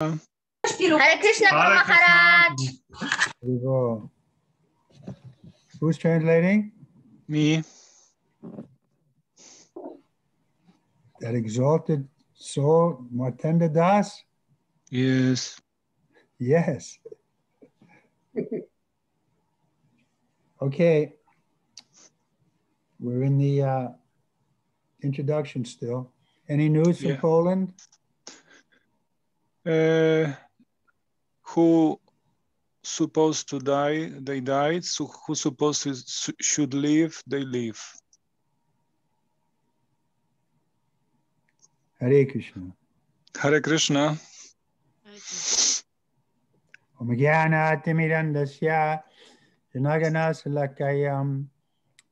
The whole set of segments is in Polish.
Hare Krishna Guru Hare Krishna. Maharaj. Who's translating? Me. That exalted soul, Martenda Das? Yes. Yes. okay. We're in the uh, introduction still. Any news from Poland? Uh, who supposed to die? They died. So who supposed to should live? They live. Hare Krishna. Hare Krishna. Om Jnana Timirandasya Janagana Salakayam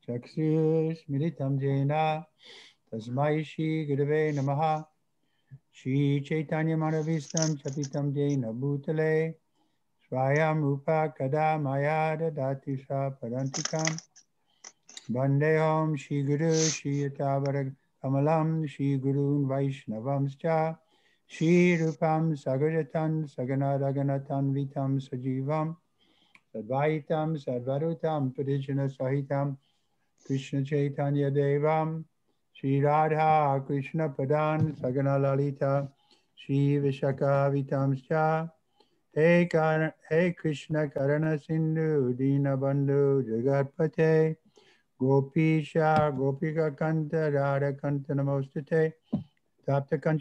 Chakshus Militam Jena Tasmai Shri Gurave Namaha Shri Chaitanya Manavistam Chapitam Jena Bhutale Swayam Rupa Kada Maya Dadati Sa Parantikam Bandeham Shri Guru Shri Yatavara Kamalam Shri Gurun Vaishnavamscha Shri Rupam Sagaratan Sagana Raganatan Vitam Sajivam Sadvaitam Sadvarutam Padijana Sahitam Krishna Chaitanya Devam شرین پان سگنا للیتا شریش کم چاہ کرے کرن سیندو دین بندو جگ گوپی سا گوپی کند رنت نمست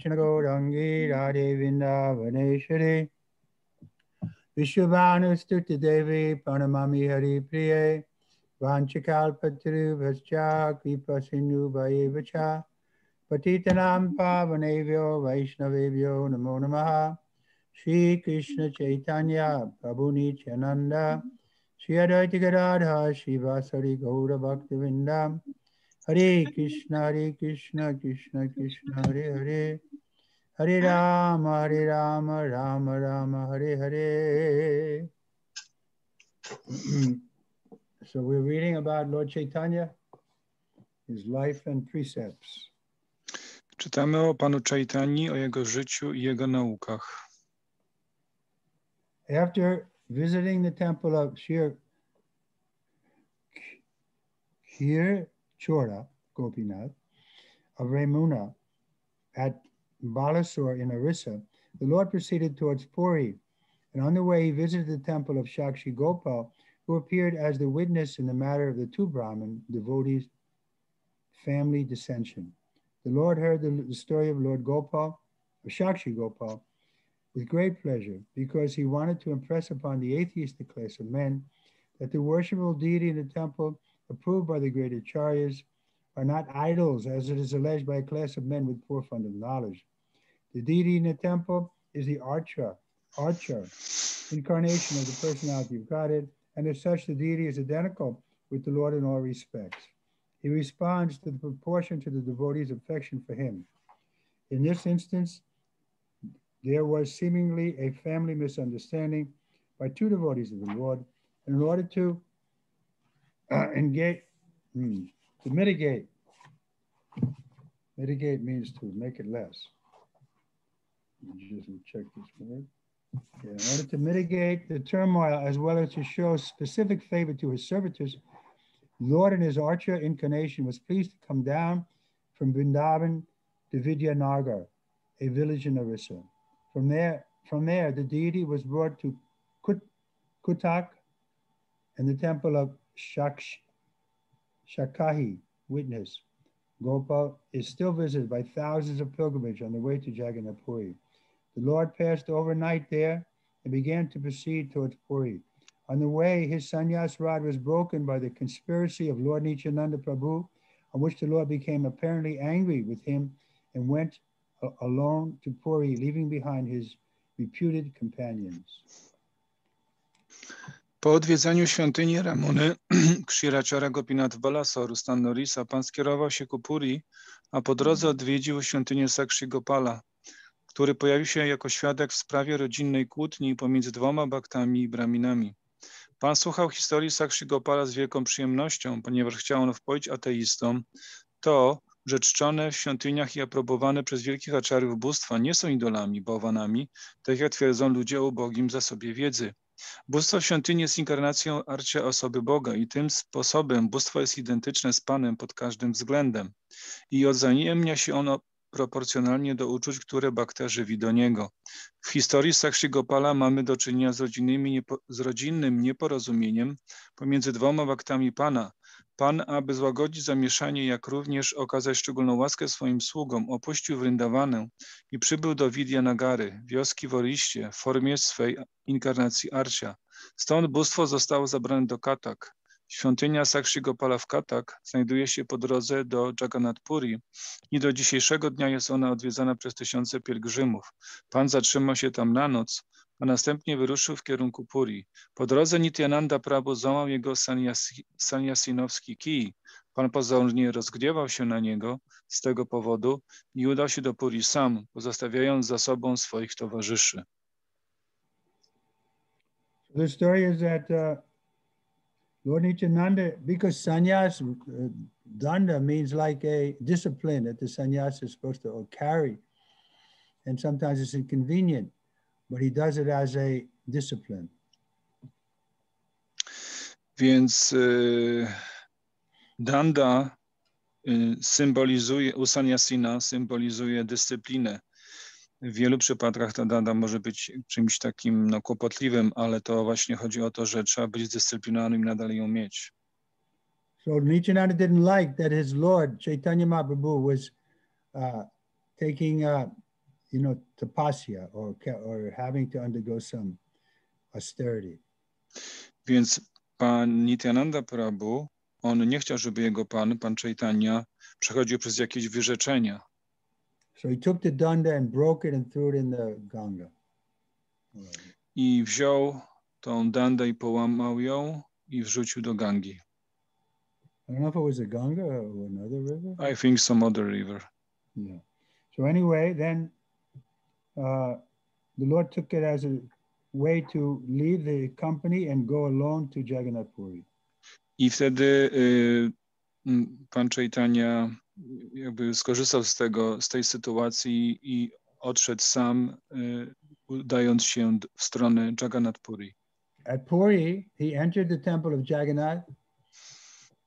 گو رنگریشان دیکھ پن ممی ہری پر واچ کالپت پتی تم پا و نمو نمکشت بھبونی چانندا شی عرت شریواسری گوربکنڈا ہری کرم ہری رام رام رام ہر ہر so we're reading about Lord Chaitanya, his life and precepts. Czytamy o Panu Chaitani, o jego życiu i jego naukach. After visiting the temple of Shir Khir Chora Gopinath of Ramuna at Balasur in Orissa, the Lord proceeded towards Puri, and on the way he visited the temple of Shakshi Gopal, who appeared as the witness in the matter of the two Brahmin devotees' family dissension. The Lord heard the, the story of Lord Gopal, of Shakshi Gopal, with great pleasure, because he wanted to impress upon the atheistic class of men that the worshipable deity in the temple, approved by the great acharyas, are not idols, as it is alleged by a class of men with poor fund of knowledge. The deity in the temple is the archer, archer, incarnation of the personality of Godhead, and as such, the deity is identical with the Lord in all respects. He responds to the proportion to the devotee's affection for him. In this instance, there was seemingly a family misunderstanding by two devotees of the Lord. And in order to uh, engage, hmm, to mitigate, mitigate means to make it less. Let me Just check this word. In order to mitigate the turmoil as well as to show specific favor to his servitors, Lord in his archer incarnation was pleased to come down from Vrindavan to Vidyanagar, a village in Orissa. From there, from there, the deity was brought to Kut, Kutak and the temple of Shaksh, Shakahi, witness. Gopal is still visited by thousands of pilgrims on the way to Jagannath Puri. The Lord passed overnight there and began to proceed towards Puri. On the way, his sannyas rod was broken by the conspiracy of Lord Nityananda Prabhu, on which the Lord became apparently angry with him and went uh, alone to Puri, leaving behind his reputed companions. Po odwiedzeniu świątyni Ramuny, Kshirachara Gopinath Balasor, stan Norisa, pan skierował się ku Puri, a po drodze odwiedził świątynię Sakshi Gopala, który pojawił się jako świadek w sprawie rodzinnej kłótni pomiędzy dwoma baktami i braminami. Pan słuchał historii Sakshi Gopala z wielką przyjemnością, ponieważ chciał on wpoić ateistom to, że czczone w świątyniach i aprobowane przez wielkich aczarów bóstwa nie są idolami, bałwanami, tak jak twierdzą ludzie o ubogim zasobie wiedzy. Bóstwo w świątyni jest inkarnacją arcia osoby Boga i tym sposobem bóstwo jest identyczne z Panem pod każdym względem i odzajemnia się ono proporcjonalnie do uczuć, które Bhakta żywi do niego. W historii Sakshi Gopala mamy do czynienia z, niepo, z rodzinnym nieporozumieniem pomiędzy dwoma baktami Pana. Pan, aby złagodzić zamieszanie, jak również okazać szczególną łaskę swoim sługom, opuścił Wryndawanę i przybył do Nagary, wioski w Oriście, w formie swej inkarnacji Arcia. Stąd bóstwo zostało zabrane do Katak. Świątynia Sakshi Gopala w Katak znajduje się po drodze do Jagannath Puri i do dzisiejszego dnia jest ona odwiedzana przez tysiące pielgrzymów. Pan zatrzymał się tam na noc, a następnie wyruszył w kierunku Puri. Po drodze Nityananda Prabhu złamał jego saniasi, saniasinowski kij. Pan pozornie rozgniewał się na niego z tego powodu i udał się do Puri sam, pozostawiając za sobą swoich towarzyszy. The story is that uh, Because sannyas, uh, danda means like a discipline that the sannyas is supposed to carry. And sometimes it's inconvenient, but he does it as a discipline. Więc y, danda y, symbolizuje, u sanyasina symbolizuje dyscyplinę. W wielu przypadkach ta dada może być czymś takim no, kłopotliwym, ale to właśnie chodzi o to, że trzeba być zdyscyplinowanym i nadal ją mieć. So Nityananda didn't like that his Lord Chaitanya Mahaprabhu was uh, taking, uh, you know, tapasya or, or having to undergo some austerity. Więc pan Nityananda Prabhu, on nie chciał, żeby jego pan, pan Chaitanya, przechodził przez jakieś wyrzeczenia. So he took the danda and broke it and threw it in the Ganga. I wziął tą dandę i połamał ją i wrzucił do Gangi. I don't know if it was a Ganga or another river. I think some other river. Yeah. So anyway, then uh, the Lord took it as a way to leave the company and go alone to Jagannath Puri. I wtedy y, pan Chaitanya jakby skorzystał z tego, z tej sytuacji i odszedł sam, udając się w stronę Jagannath Puri. At Puri, he entered the temple of Jagannath.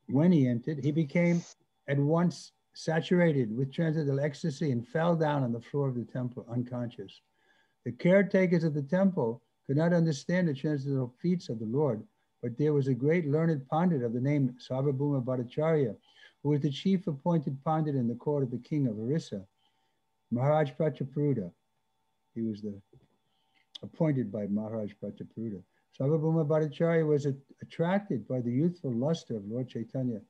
When he entered, he became at once saturated with transcendental ecstasy and fell down on the floor of the temple unconscious. The caretakers of the temple could not understand the transcendental feats of the Lord, but there was a great learned pandit of the name Sarvabhuma Bhattacharya who was the chief appointed pandit in the court of the king of Orissa, Maharaj Prataparuda. He was the appointed by Maharaj Prataparuda. Sarvabhuma Bhattacharya was a, attracted by the youthful luster of Lord Chaitanya,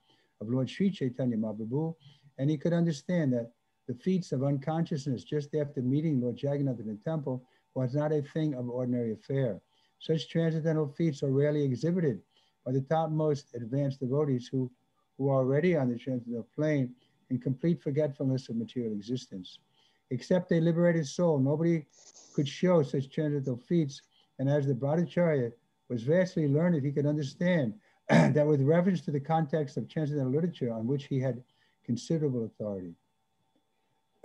of Lord Sri Chaitanya Mahaprabhu, and he could understand that the feats of unconsciousness just after meeting Lord Jagannath in the temple was not a thing of ordinary affair. Such transcendental feats are rarely exhibited by the topmost advanced devotees who who are already on the transcendental plane in complete forgetfulness of material existence. Except a liberated soul, nobody could show such transcendental feats. And as the Bhattacharya was vastly learned, he could understand that with reference to the context of transcendental literature on which he had considerable authority.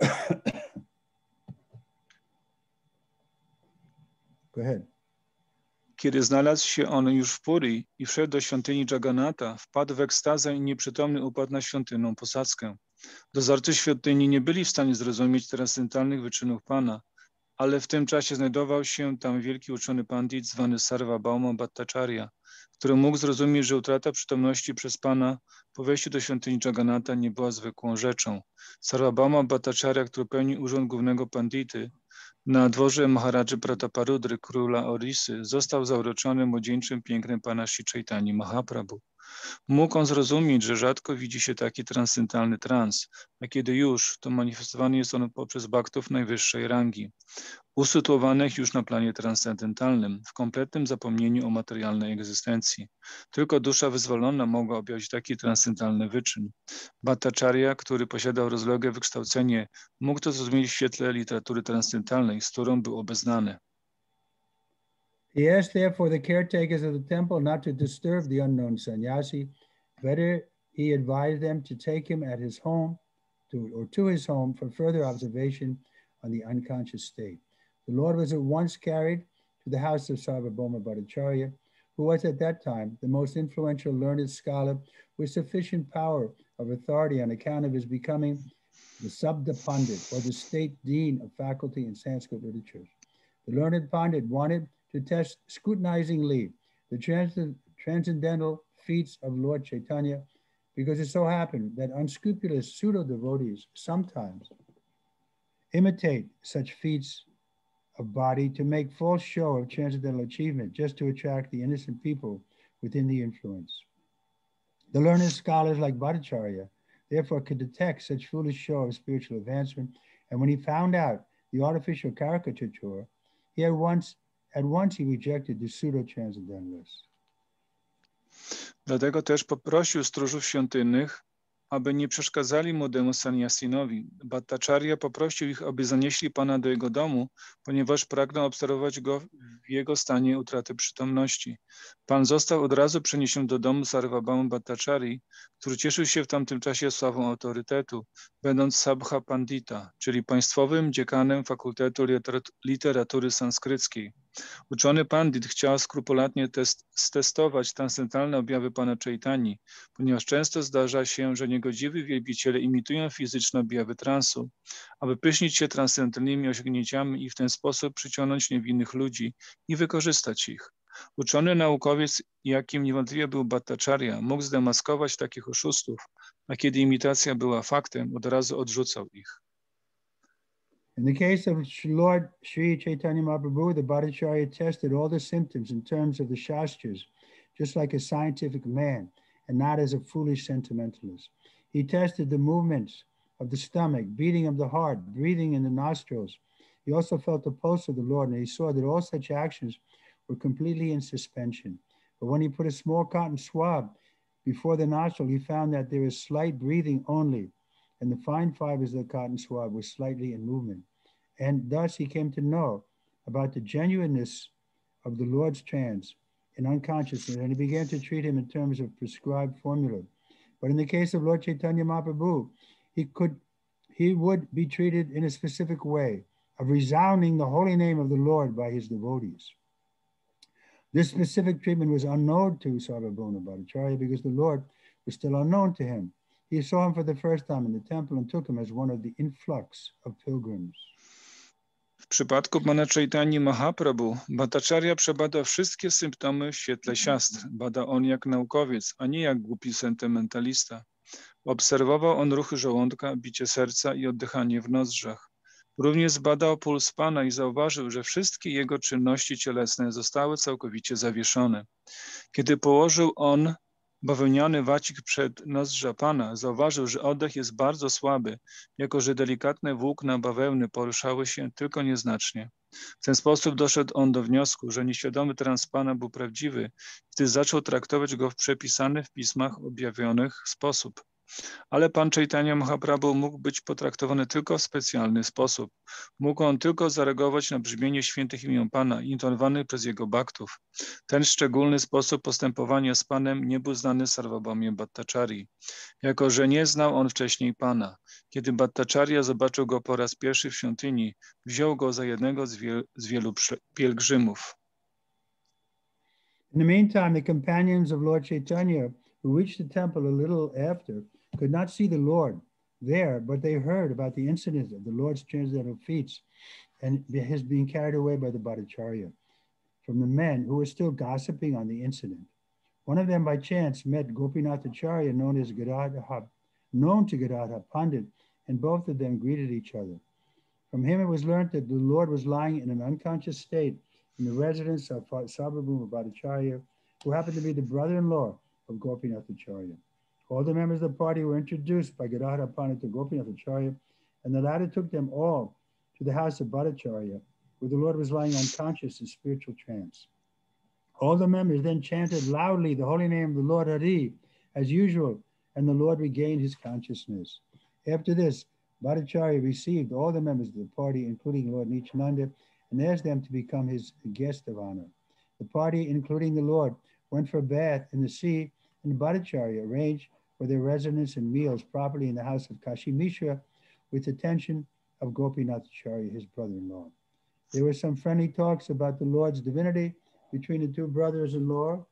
Go ahead. Kiedy znalazł się on już w Puri i wszedł do świątyni Jagannatha, wpadł w ekstazę i nieprzytomny upadł na świątynną posadzkę. Dozorcy świątyni nie byli w stanie zrozumieć transcendentalnych wyczynów Pana, ale w tym czasie znajdował się tam wielki uczony pandit zwany Sarva Bauma Bhattacharya, który mógł zrozumieć, że utrata przytomności przez Pana po wejściu do świątyni Jagannatha nie była zwykłą rzeczą. Sarva Bauma Bhattacharya, który pełni urząd głównego pandity, na dworze Maharadży Prataparudry, króla Orisy, został zauroczony młodzieńczym pięknem pana Shichaitani Mahaprabhu. Mógł on zrozumieć, że rzadko widzi się taki transcendentalny trans, a kiedy już, to manifestowany jest on poprzez baktów najwyższej rangi, usytuowanych już na planie transcendentalnym, w kompletnym zapomnieniu o materialnej egzystencji. Tylko dusza wyzwolona mogła objąć taki transcendentalny wyczyn. Bhattacharya, który posiadał rozległe wykształcenie, mógł to zrozumieć w świetle literatury transcendentalnej, z którą był obeznany. He asked therefore the caretakers of the temple not to disturb the unknown sannyasi. Better he advised them to take him at his home, to, or to his home for further observation on the unconscious state. The Lord was at once carried to the house of Sarvabhauma Bhattacharya, who was at that time the most influential learned scholar with sufficient power of authority on account of his becoming the Sabda Pandit, or the state dean of faculty in Sanskrit literature. The learned Pandit wanted to test scrutinizingly the trans- transcendental feats of Lord Chaitanya because it so happened that unscrupulous pseudo devotees sometimes imitate such feats of body to make false show of transcendental achievement just to attract the innocent people within the influence. The learned scholars like Bhattacharya therefore could detect such foolish show of spiritual advancement, and when he found out the artificial caricature, he at once at once he rejected the pseudo-transcendentalists. Dlatego też poprosił stróżów świątynnych, aby nie przeszkadzali młodemu Sanyasinowi. Bhattacharya poprosił ich, aby zanieśli pana do jego domu, ponieważ pragnął obserwować go w jego stanie utraty przytomności. Pan został od razu przeniesiony do domu Sarvabhauma Bhattacharya, który cieszył się w tamtym czasie sławą autorytetu, będąc Sabha Pandita, czyli państwowym dziekanem Fakultetu Literatury Sanskryckiej. Uczony Pandit chciał skrupulatnie test, stestować transcendentalne objawy Pana Chaitani, ponieważ często zdarza się, że niegodziwi wielbiciele imitują fizyczne objawy transu, aby pysznić się transcendentalnymi osiągnięciami i w ten sposób przyciągnąć niewinnych ludzi i wykorzystać ich. Uczony naukowiec, jakim niewątpliwie był Bhattacharya, mógł zdemaskować takich oszustów, a kiedy imitacja była faktem, od razu odrzucał ich. In the case of Lord Sri Chaitanya Mahaprabhu, the Bhattacharya tested all the symptoms in terms of the Shastras, just like a scientific man, and not as a foolish sentimentalist. He tested the movements of the stomach, beating of the heart, breathing in the nostrils. He also felt the pulse of the Lord, and he saw that all such actions were completely in suspension. But when he put a small cotton swab before the nostril, he found that there is slight breathing only and the fine fibers of the cotton swab were slightly in movement. And thus he came to know about the genuineness of the Lord's trance in unconsciousness, and he began to treat him in terms of prescribed formula. But in the case of Lord Chaitanya Mahaprabhu, he could he would be treated in a specific way of resounding the holy name of the Lord by his devotees. This specific treatment was unknown to Sarvabhauma Bhattacharya because the Lord was still unknown to him. He saw him for the first time in the temple and took him as one of the influx of pilgrims. W przypadku Pana Chaitanya Mahaprabhu, Bhattacharya przebada wszystkie symptomy w świetle siastr. Bada on jak naukowiec, a nie jak głupi sentymentalista. Obserwował on ruchy żołądka, bicie serca i oddychanie w nozdrzach. Również zbadał puls Pana i zauważył, że wszystkie jego czynności cielesne zostały całkowicie zawieszone. Kiedy położył on bawełniany wacik przed nozdrza Pana, zauważył, że oddech jest bardzo słaby, jako że delikatne włókna bawełny poruszały się tylko nieznacznie. W ten sposób doszedł on do wniosku, że nieświadomy trans Pana był prawdziwy, gdy zaczął traktować go w przepisany w pismach objawionych sposób. Ale pan Chaitanya Mahaprabhu mógł być potraktowany tylko w specjalny sposób. Mógł on tylko zareagować na brzmienie świętych imion Pana, intonowanych przez jego baktów. Ten szczególny sposób postępowania z Panem nie był znany Sarvabhamie Bhattacharyi, jako że nie znał on wcześniej Pana. Kiedy Bhattacharya zobaczył go po raz pierwszy w świątyni, wziął go za jednego z, wiel z wielu pielgrzymów. In the meantime, the companions of Lord Chaitanya who reached the temple a little after could not see the Lord there, but they heard about the incident of the Lord's transcendental feats and his being carried away by the Bhattacharya from the men who were still gossiping on the incident. One of them by chance met Gopinath Acharya, known as Gadadha, known to Gadadha Pandit, and both of them greeted each other. From him it was learned that the Lord was lying in an unconscious state in the residence of Sarvabhauma Bhattacharya, who happened to be the brother-in-law of Gopinath Acharya. All the members of the party were introduced by Gadadhar Pandit to Gopinath Acharya, and the latter took them all to the house of Bhattacharya, where the Lord was lying unconscious in spiritual trance. All the members then chanted loudly the holy name of the Lord Hari, as usual, and the Lord regained his consciousness. After this, Bhattacharya received all the members of the party, including Lord Nichananda, and asked them to become his guest of honor. The party, including the Lord, went for a bath in the sea, and Bhattacharya arranged for their residence and meals properly in the house of Kashi Mishra with the attention of Gopinath Acharya, his brother-in-law. There were some friendly talks about the Lord's divinity between the two brothers-in-law,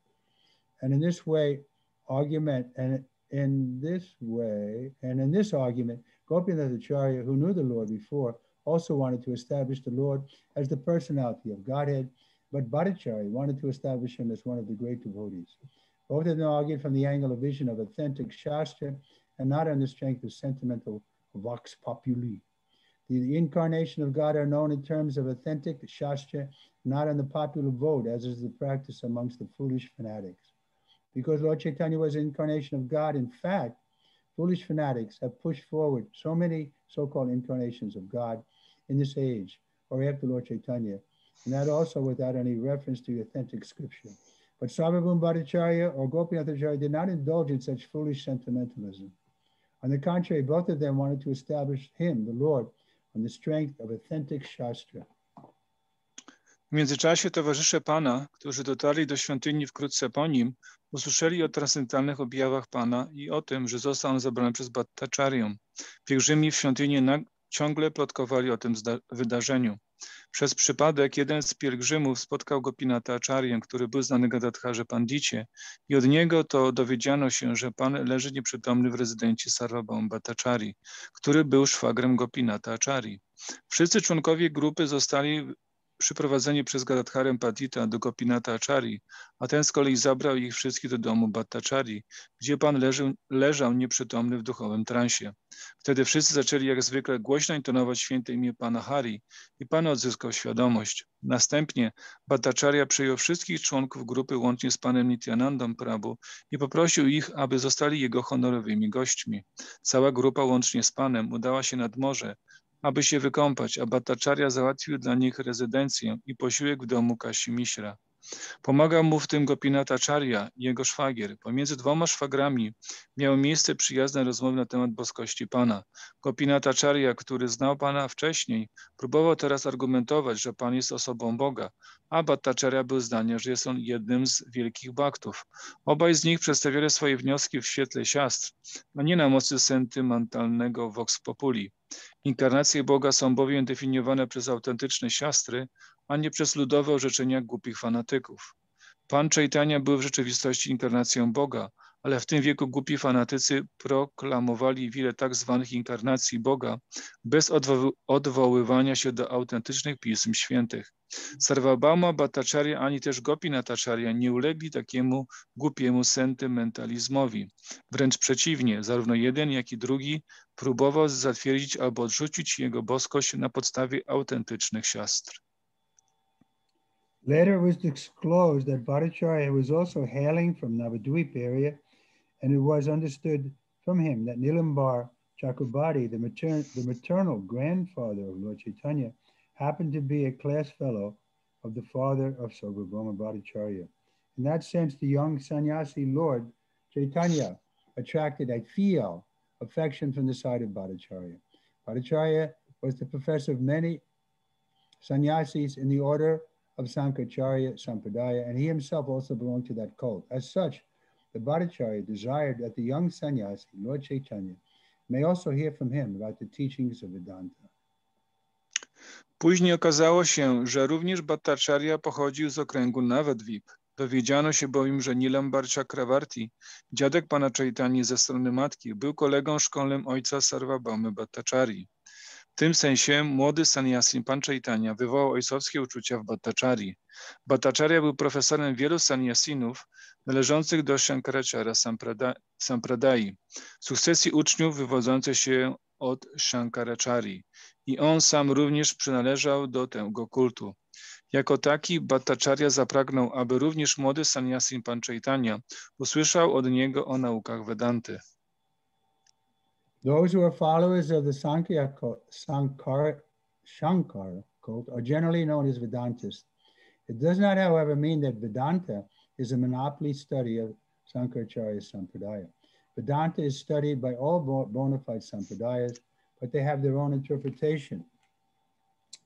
and in this way, argument and in this way, and in this argument, Gopinath Acharya, who knew the Lord before, also wanted to establish the Lord as the personality of Godhead, but Bhattacharya wanted to establish him as one of the great devotees. Both of them argued from the angle of vision of authentic Shastra and not on the strength of sentimental vox populi. The incarnation of God are known in terms of authentic Shastra, not on the popular vote, as is the practice amongst the foolish fanatics. Because Lord Chaitanya was an incarnation of God, in fact, foolish fanatics have pushed forward so many so-called incarnations of God in this age or after Lord Chaitanya, and that also without any reference to authentic scripture. But Bhattacharya or Gopinath Acharya did not indulge in such foolish sentimentalism. On the contrary, both of them wanted to establish him, the Lord, on the strength of authentic Shastra. W międzyczasie towarzysze Pana, którzy dotarli do świątyni wkrótce po nim, usłyszeli o transcendentalnych objawach Pana i o tym, że został on zabrany przez Bhattacharya. Pielgrzymi w świątyni ciągle plotkowali o tym wydarzeniu. Przez przypadek jeden z pielgrzymów spotkał go Pinataczariem, który był znany Gadatharze Pandicie i od niego to dowiedziano się, że pan leży nieprzytomny w rezydencji Sarvabhaum Bhattacharya, który był szwagrem Gopinata Achari. Wszyscy członkowie grupy zostali przyprowadzeni przez Gadadharem Padita do Gopinata Achari, a ten z kolei zabrał ich wszystkich do domu Bhattachari, gdzie pan leżał, nieprzytomny w duchowym transie. Wtedy wszyscy zaczęli jak zwykle głośno intonować święte imię pana Hari i pan odzyskał świadomość. Następnie Bhattacharya przyjął wszystkich członków grupy łącznie z panem Nityanandam Prabhu i poprosił ich, aby zostali jego honorowymi gośćmi. Cała grupa łącznie z panem udała się nad morze, aby się wykąpać, a Bhattacharya załatwił dla nich rezydencję i posiłek w domu Kasi Mishra. Pomagał mu w tym Gopinatacharya, jego szwagier. Pomiędzy dwoma szwagrami miały miejsce przyjazne rozmowy na temat boskości Pana. Gopinatacharya, który znał Pana wcześniej, próbował teraz argumentować, że Pan jest osobą Boga, a Bhattacharya był zdania, że jest on jednym z wielkich baktów. Obaj z nich przedstawiali swoje wnioski w świetle siastr, a nie na mocy sentymentalnego vox populi. Inkarnacje Boga są bowiem definiowane przez autentyczne siastry, a nie przez ludowe orzeczenia głupich fanatyków. Pan Chaitanya był w rzeczywistości inkarnacją Boga, ale w tym wieku głupi fanatycy proklamowali wiele tak zwanych inkarnacji Boga bez odwo odwoływania się do autentycznych pism świętych. Sarvabhauma Bhattacharya ani też Gopinatacharya nie ulegli takiemu głupiemu sentymentalizmowi. Wręcz przeciwnie, zarówno jeden, jak i drugi próbował zatwierdzić albo odrzucić jego boskość na podstawie autentycznych siastr. Later was disclosed that Bhattacharya was also hailing from Navadvip area, and it was understood from him that Nilambar Chakrabarti, the, mater the maternal grandfather of Lord Chaitanya, happened to be a class fellow of the father of Sarvabhauma Bhattacharya. In that sense, the young sannyasi Lord Chaitanya attracted a feel affection from the side of Bhattacharya. Bhattacharya was the professor of many sannyasis in the order of Sankacharya Sampradaya, and he himself also belonged to that cult. As such, the Bhattacharya desired that the young sannyasi, Lord Chaitanya, may also hear from him about the teachings of Vedanta. Później okazało się, że również Bhattacharya pochodził z okręgu Navadvip. Dowiedziano się bowiem, że Nilambar Chakravarti, dziadek pana Chaitanya ze strony matki, był kolegą szkolnym ojca Sarvabhaumy Bhattacharya. W tym sensie młody sannyasin Pan Chaitanya wywołał ojcowskie uczucia w Bhattacharya. Bhattacharya był profesorem wielu sannyasinów należących do Shankaracharya Sampradai, sukcesji uczniów wywodzących się od Shankaracharyi i on sam również przynależał do tego kultu. Jako taki Bhattacharya zapragnął, aby również młody sannyasin Pan Chaitanya usłyszał od niego o naukach Vedanty. Those who are followers of the Sankhya Sankara, Shankara cult are generally known as Vedantists. It does not, however, mean that Vedanta is a monopoly study of Sankaracharya Sampradaya. Vedanta is studied by all bona fide Sampradayas, but they have their own interpretation.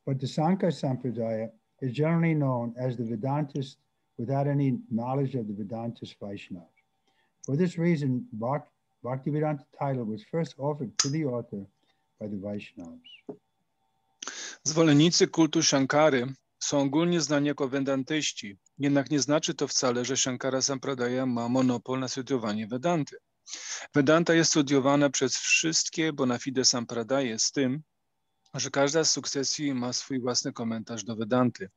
But the Sankara Sampradaya is generally known as the Vedantist without any knowledge of the Vedantist Vaishnavas. For this reason, Bhakt Bhaktivedanta title was first offered to the author by the Vaishnavas. Zwolennicy kultu Shankary są ogólnie znani jako Vedantyści, jednak nie znaczy to wcale, że Shankara Sampradaya ma monopol na studiowanie Vedanty. Vedanta jest studiowana przez wszystkie bona fide Sampradaje z tym, że każda z sukcesji ma swój własny komentarz do Vedanty.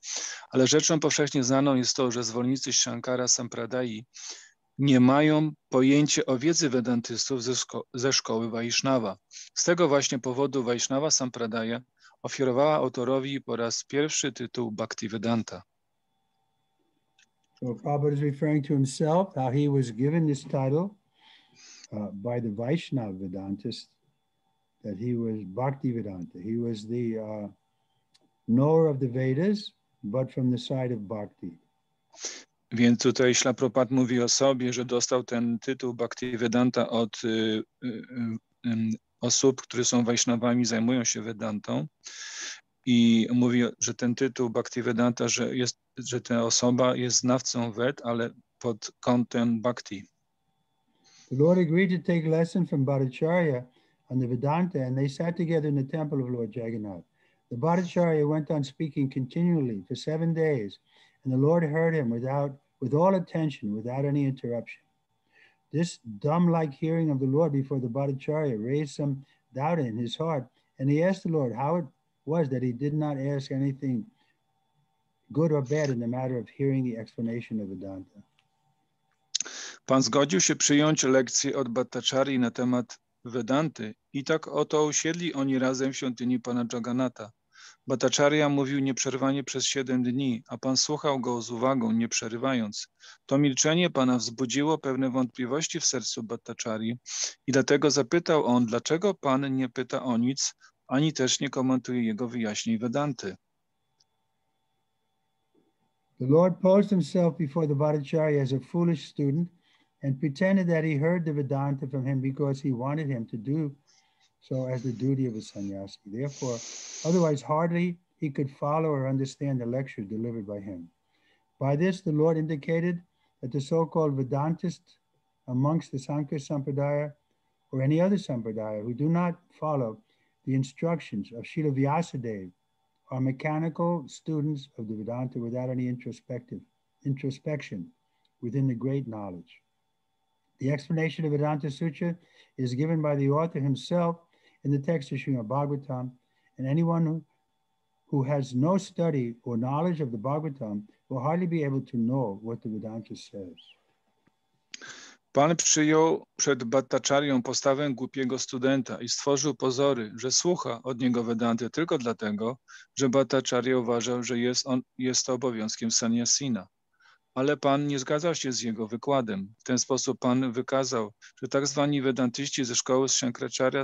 Ale rzeczą powszechnie znaną jest to, że zwolennicy Shankara Sampradai nie mają pojęcia o wiedzy wedantystów ze, szko ze szkoły Vaishnava. Z tego właśnie powodu Vaishnava Sampradaya ofiarowała autorowi po raz pierwszy tytuł Bhaktivedanta. So Prabhupada is referring to himself, how he was given this title uh, by the Vaishnava Vedantists, that he was Bhaktivedanta. He was the uh, knower of the Vedas, but from the side of Bhakti. Więc tutaj Ślapropat mówi o sobie, że dostał ten tytuł Bhaktivedanta od y, y, y, osób, które są Wajsznawami, zajmują się Vedantą i mówi, że ten tytuł Bhaktivedanta, że, jest, że ta osoba jest znawcą Ved, ale pod kątem Bhakti. The Lord agreed to take lesson from Bhattacharya on the Vedanta, and they sat together in the temple of Lord Jagannath. The Bhattacharya went on speaking continually for seven days, and the Lord heard him without, with all attention, without any interruption. This dumb-like hearing of the Lord before the Bhattacharya raised some doubt in his heart, and he asked the Lord how it was that he did not ask anything good or bad in the matter of hearing the explanation of Vedanta. Pan zgodził się przyjąć lekcję od Bhattacharyi na temat Vedanty i tak oto usiedli oni razem w świątyni Pana Jagannatha. Bhattacharya mówił nieprzerwanie przez siedem dni, a Pan słuchał go z uwagą, nie przerywając. To milczenie Pana wzbudziło pewne wątpliwości w sercu Bhattacharyi i dlatego zapytał on, dlaczego Pan nie pyta o nic, ani też nie komentuje jego wyjaśnień Vedanty. The Lord posed himself before the Bhattacharya as a foolish student and pretended that he heard the Vedanta from him because he wanted him to do so as the duty of a sannyasi. Therefore, otherwise, hardly he could follow or understand the lecture delivered by him. By this, the Lord indicated that the so called Vedantists amongst the Sankhya Sampradaya or any other Sampradaya who do not follow the instructions of Srila Vyasadeva are mechanical students of the Vedanta without any introspective introspection within the great knowledge. The explanation of Vedanta Sutra is given by the author himself in the text of Srimad Bhagavatam, and anyone who, who has no study or knowledge of the Bhagavatam will hardly be able to know what the Vedanta says. Pan przyjął przed Bhattacharyą postawę głupiego studenta i stworzył pozory, że słucha od niego Vedanty tylko dlatego, że Bhattacharya uważał, że jest, on, jest to obowiązkiem sannyasina. Ale Pan nie zgadzał się z jego wykładem. W ten sposób Pan wykazał, że tak zwani Vedantyści ze szkoły Shankaracharya,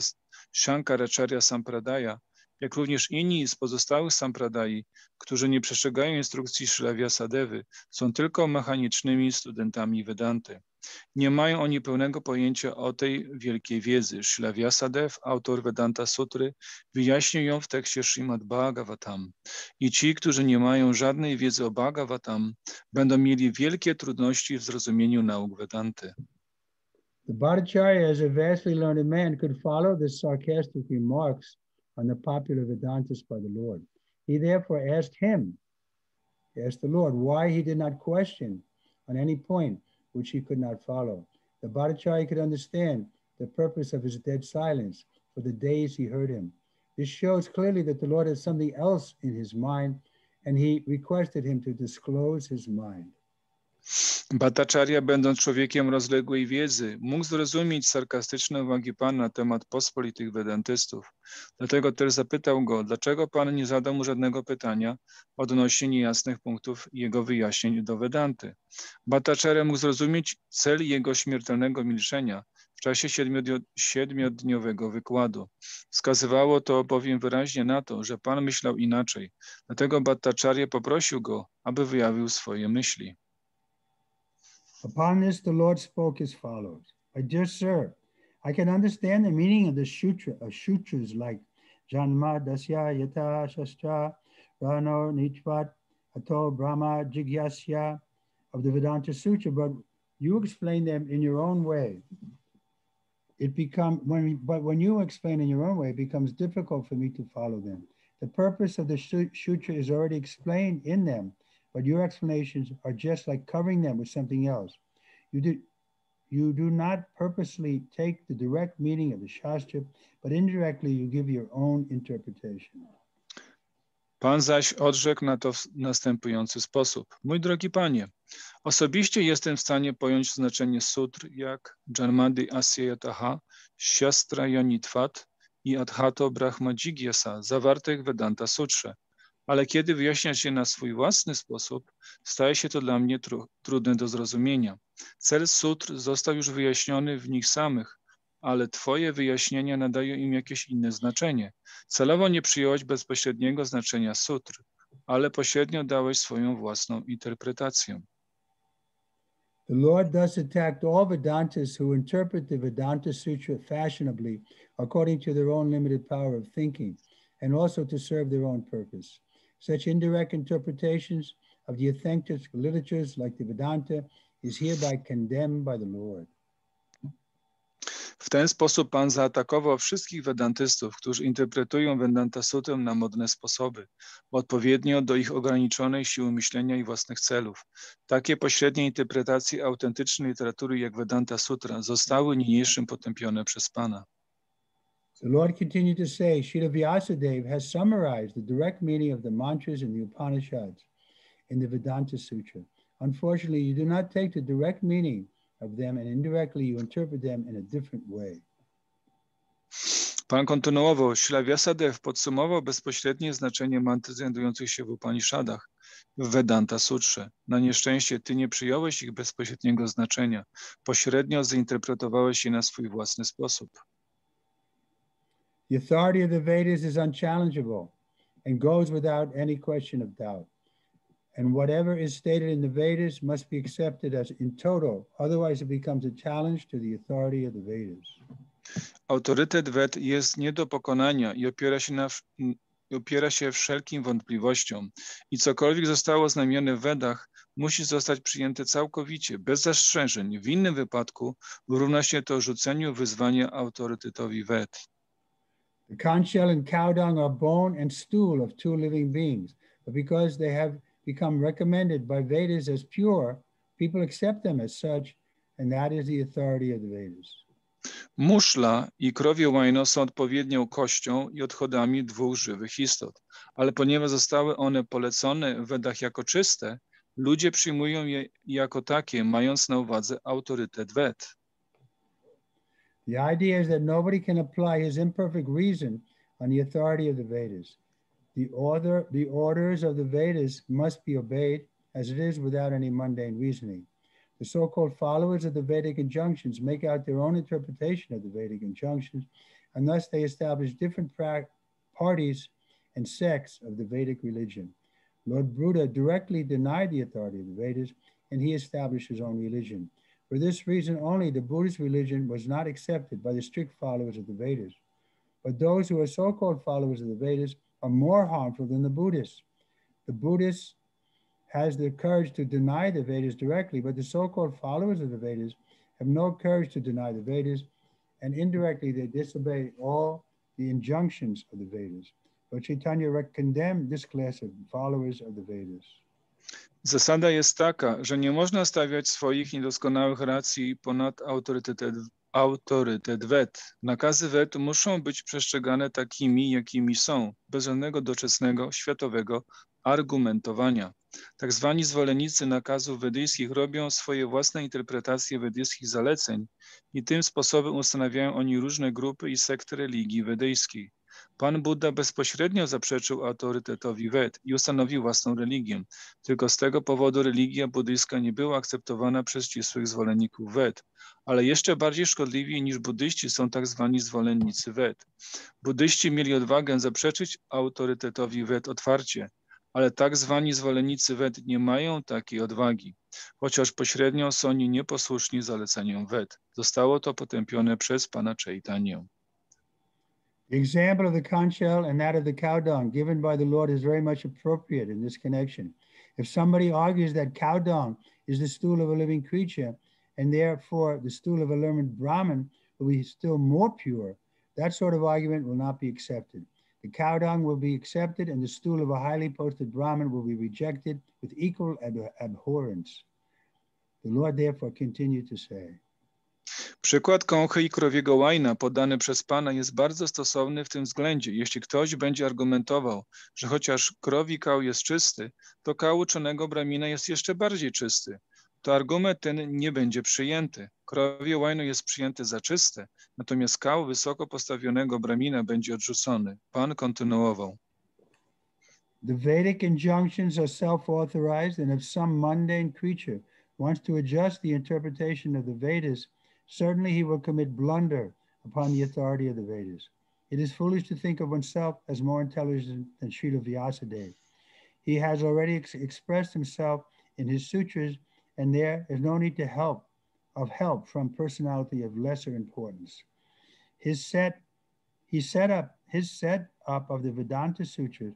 Shankaracharya Sampradaya, jak również inni z pozostałych Sampradai, którzy nie przestrzegają instrukcji Shravya Sadevy, są tylko mechanicznymi studentami Vedanty. Nie mają oni pełnego pojęcia o tej wielkiej wiedzy. Śla Vyasadev, autor Vedanta Sutry, wyjaśnił ją w tekście Srimad Bhagavatam. I ci, którzy nie mają żadnej wiedzy o Bhagavatam, będą mieli wielkie trudności w zrozumieniu nauk Vedanty. The Bhattacharya, as a vastly learned man, could follow the sarcastic remarks on the popular Vedantas by the Lord. He therefore asked him, asked the Lord, why he did not question on any point which he could not follow. The Bhattacharya could understand the purpose of his dead silence for the days he heard him. This shows clearly that the Lord had something else in his mind, and he requested him to disclose his mind. Bhattacharya, będąc człowiekiem rozległej wiedzy, mógł zrozumieć sarkastyczne uwagi Pana na temat pospolitych wedantystów. Dlatego też zapytał go, dlaczego Pan nie zadał mu żadnego pytania odnośnie niejasnych punktów jego wyjaśnień do Vedanty. Bhattacharya mógł zrozumieć cel jego śmiertelnego milczenia w czasie siedmiodniowego wykładu. Wskazywało to bowiem wyraźnie na to, że Pan myślał inaczej. Dlatego Bhattacharya poprosił go, aby wyjawił swoje myśli. Upon this, the Lord spoke as follows My dear sir, I can understand the meaning of the sutra, of sutras like Janma Dasya Yata Shastra Rano Nichvat Ato Brahma Jigyasya of the Vedanta Sutra, but you explain them in your own way. it becomes when but when you explain in your own way, it becomes difficult for me to follow them. The purpose of the sutra is already explained in them, but your explanations are just like covering them with something else. You do you do not purposely take the direct meaning of the shastra, but indirectly you give your own interpretation. Pan zaś odrzekł na to w następujący sposób. Mój drogi panie, osobiście jestem w stanie pojąć znaczenie sutr jak Janmadi Asyataha, Siastra Yonitvat i Adhato Brahmajigyasa zawartych w Vedanta Sutrze. Ale kiedy wyjaśniać je na swój własny sposób, staje się to dla mnie tru trudne do zrozumienia. Cel sutr został już wyjaśniony w nich samych, ale Twoje wyjaśnienia nadają im jakieś inne znaczenie. Celowo nie przyjąłeś bezpośredniego znaczenia sutr, ale pośrednio dałeś swoją własną interpretację. The Lord thus attacked all Vedantists who interpret the Vedanta Sutra fashionably according to their own limited power of thinking and also to serve their own purpose. Such indirect interpretations of the authentic literatures like the Vedanta is hereby condemned by the Lord. W ten sposób Pan zaatakował wszystkich wedantystów, którzy interpretują Vedanta Sutrę na modne sposoby, odpowiednio do ich ograniczonej siły myślenia i własnych celów. Takie pośrednie interpretacje autentycznej literatury jak Vedanta Sutra zostały niniejszym potępione przez Pana. The Lord continued to say, Srila Vyasadeva has summarized the direct meaning of the mantras in the Upanishads in the Vedanta Sutra. Unfortunately, you do not take the direct meaning of them and indirectly you interpret them in a different way. Pan kontynuował, Śla Vyasadev podsumował bezpośrednie znaczenie mantr znajdujących się w Upanishadach w Vedanta Sutrze. Na nieszczęście ty nie przyjąłeś ich bezpośredniego znaczenia, pośrednio zinterpretowałeś je na swój własny sposób. The authority of the Vedas is unchallengeable and goes without any question of doubt. And whatever is stated in the Vedas must be accepted as in total, otherwise, it becomes a challenge to the authority of the Vedas. Autorytet Ved jest nie do pokonania i opiera się, na, opiera się wszelkim wątpliwościom. I cokolwiek zostało znamione w Wedach, musi zostać przyjęte całkowicie, bez zastrzeżeń. W innym wypadku równa się to rzuceniu wyzwania autorytetowi Ved. The conch shell and cow dung are bone and stool of two living beings, but because they have become recommended by Vedas as pure, people accept them as such, and that is the authority of the Vedas. Muszla i krowie łajno są odpowiednią kością i odchodami dwóch żywych istot, ale ponieważ zostały one polecone w Wedach jako czyste, ludzie przyjmują je jako takie, mając na uwadze autorytet Ved. The idea is that nobody can apply his imperfect reason on the authority of the Vedas. The order, the orders of the Vedas must be obeyed as it is without any mundane reasoning. The so-called followers of the Vedic injunctions make out their own interpretation of the Vedic injunctions, and thus they establish different parties and sects of the Vedic religion. Lord Buddha directly denied the authority of the Vedas, and he established his own religion. For this reason only, the Buddhist religion was not accepted by the strict followers of the Vedas. But those who are so-called followers of the Vedas are more harmful than the Buddhists. The Buddhists has the courage to deny the Vedas directly, but the so-called followers of the Vedas have no courage to deny the Vedas, and indirectly they disobey all the injunctions of the Vedas. But Chaitanya condemned this class of followers of the Vedas. Zasada jest taka, że nie można stawiać swoich niedoskonałych racji ponad autorytet, autorytet wet. Nakazy wet muszą być przestrzegane takimi, jakimi są, bez żadnego doczesnego, światowego argumentowania. Tak zwani zwolennicy nakazów wedyjskich robią swoje własne interpretacje wedyjskich zaleceń i tym sposobem ustanawiają oni różne grupy i sekty religii wedyjskiej. Pan Buddha bezpośrednio zaprzeczył autorytetowi Ved i ustanowił własną religię. Tylko z tego powodu religia buddyjska nie była akceptowana przez ścisłych zwolenników Ved. Ale jeszcze bardziej szkodliwi niż buddyści są tak zwani zwolennicy Ved. Buddyści mieli odwagę zaprzeczyć autorytetowi Ved otwarcie, ale tak zwani zwolennicy Ved nie mają takiej odwagi, chociaż pośrednio są oni nieposłuszni zaleceniom Ved. Zostało to potępione przez pana Chaitanya. The example of the conch shell and that of the cow dung given by the Lord is very much appropriate in this connection. If somebody argues that cow dung is the stool of a living creature, and therefore the stool of a learned Brahmin will be still more pure, that sort of argument will not be accepted. The cow dung will be accepted, and the stool of a highly posted Brahmin will be rejected with equal ab- abhorrence. The Lord therefore continued to say, Przykład kąchy i krowiego łajna podany przez Pana jest bardzo stosowny w tym względzie. Jeśli ktoś będzie argumentował, że chociaż krowi kał jest czysty, to kał uczonego bramina jest jeszcze bardziej czysty, to argument ten nie będzie przyjęty. Krowie łajno jest przyjęte za czyste, natomiast kał wysoko postawionego bramina będzie odrzucony. Pan kontynuował. The Vedic injunctions are self authorized, and if some mundane creature wants to adjust the interpretation of the Vedas, certainly he will commit blunder upon the authority of the Vedas. It is foolish to think of oneself as more intelligent than Srila Vyasadeva. He has already ex- expressed himself in his sutras, and there is no need to help of help from personality of lesser importance. His set, he set up his set up of the Vedanta sutras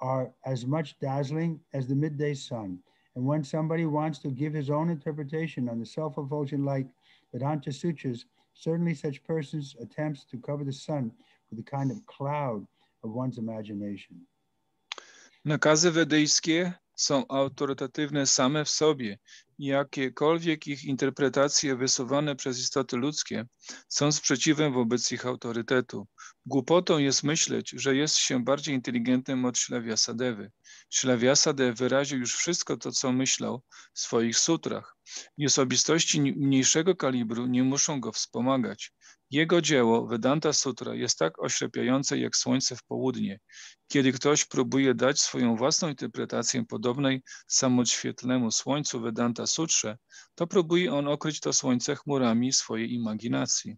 are as much dazzling as the midday sun. And when somebody wants to give his own interpretation on the self-effulgent like Vedanta sutras, certainly such persons attempts to cover the sun with a kind of cloud of one's imagination. Nakazy wedyjskie są autorytatywne same w sobie. Jakiekolwiek ich interpretacje wysuwane przez istoty ludzkie są sprzeciwem wobec ich autorytetu. Głupotą jest myśleć, że jest się bardziej inteligentnym od Ślawiasadewy. Ślawiasadew wyraził już wszystko to, co myślał w swoich sutrach. I osobistości mniejszego kalibru nie muszą go wspomagać. Jego dzieło, Vedanta Sutra, jest tak oślepiające jak słońce w południe. Kiedy ktoś próbuje dać swoją własną interpretację podobnej samoświetlnemu słońcu Vedanta Sutrze, to próbuje on okryć to słońce chmurami swojej imaginacji.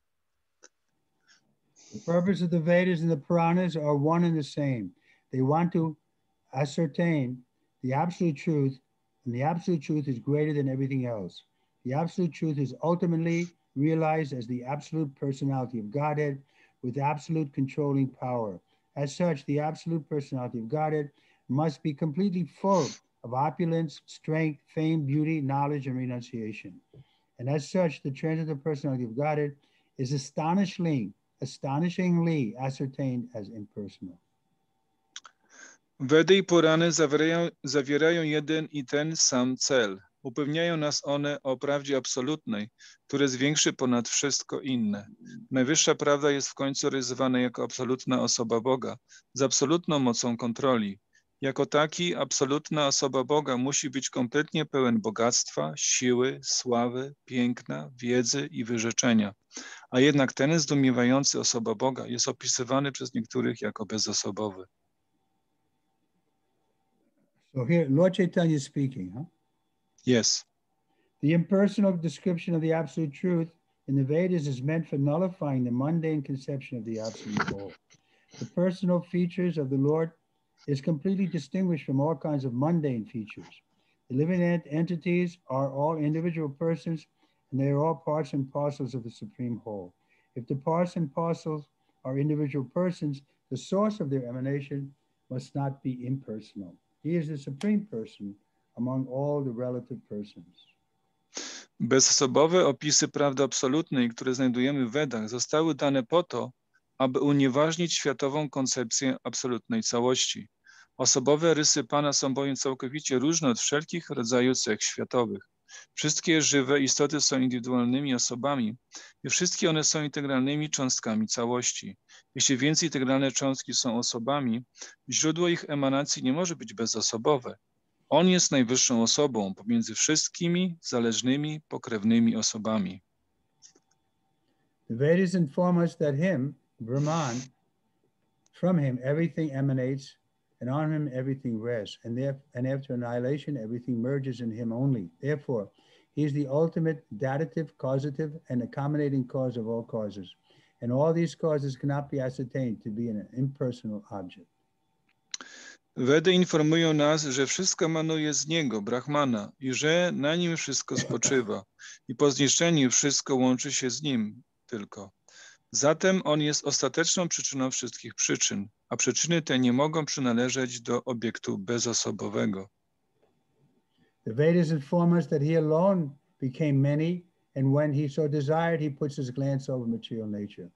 The purpose of the Vedas and the Puranas are one and the same. They want to ascertain the absolute truth, and the absolute truth is greater than everything else. The absolute truth is ultimately realized as the absolute personality of Godhead with absolute controlling power. As such, the absolute personality of Godhead must be completely full of opulence, strength, fame, beauty, knowledge, and renunciation. And as such, the transcendental personality of Godhead is astonishingly, astonishingly ascertained as impersonal. Wedy Purany zawierają jeden i ten sam cel. Upewniają nas one o prawdzie absolutnej, która jest większy ponad wszystko inne. Najwyższa prawda jest w końcu ryzywana jako absolutna osoba Boga, z absolutną mocą kontroli. Jako taki absolutna osoba Boga musi być kompletnie pełen bogactwa, siły, sławy, piękna, wiedzy i wyrzeczenia. A jednak ten zdumiewający osoba Boga jest opisywany przez niektórych jako bezosobowy. So here, Lord Chaitanya speaking, huh? Yes. The impersonal description of the absolute truth in the Vedas is meant for nullifying the mundane conception of the absolute whole. The personal features of the Lord is completely distinguished from all kinds of mundane features. The living ent- entities are all individual persons and they are all parts and parcels of the supreme whole. If the parts and parcels are individual persons, the source of their emanation must not be impersonal. He is the supreme person among all the relative persons. Bezosobowe opisy prawdy absolutnej, które znajdujemy w Wedach, zostały dane po to, aby unieważnić światową koncepcję absolutnej całości. Osobowe rysy Pana są bowiem całkowicie różne od wszelkich rodzajów cech światowych. Wszystkie żywe istoty są indywidualnymi osobami i wszystkie one są integralnymi cząstkami całości. Jeśli więc integralne cząstki są osobami, źródło ich emanacji nie może być bezosobowe. On jest najwyższą osobą pomiędzy wszystkimi zależnymi, pokrewnymi osobami. The Vedas inform us that him, Brahman, from him everything emanates, and on him everything rests, and, there, and after annihilation everything merges in him only. Therefore, he is the ultimate datative, causative, and accommodating cause of all causes. And all these causes cannot be ascertained to be an impersonal object. Wedy informują nas, że wszystko emanuje z Niego, Brahmana, i że na Nim wszystko spoczywa, i po zniszczeniu wszystko łączy się z Nim tylko. Zatem On jest ostateczną przyczyną wszystkich przyczyn, a przyczyny te nie mogą przynależeć do obiektu bezosobowego. The Vedas inform us that he alone became many and when he so desired, he puts his glance over material nature.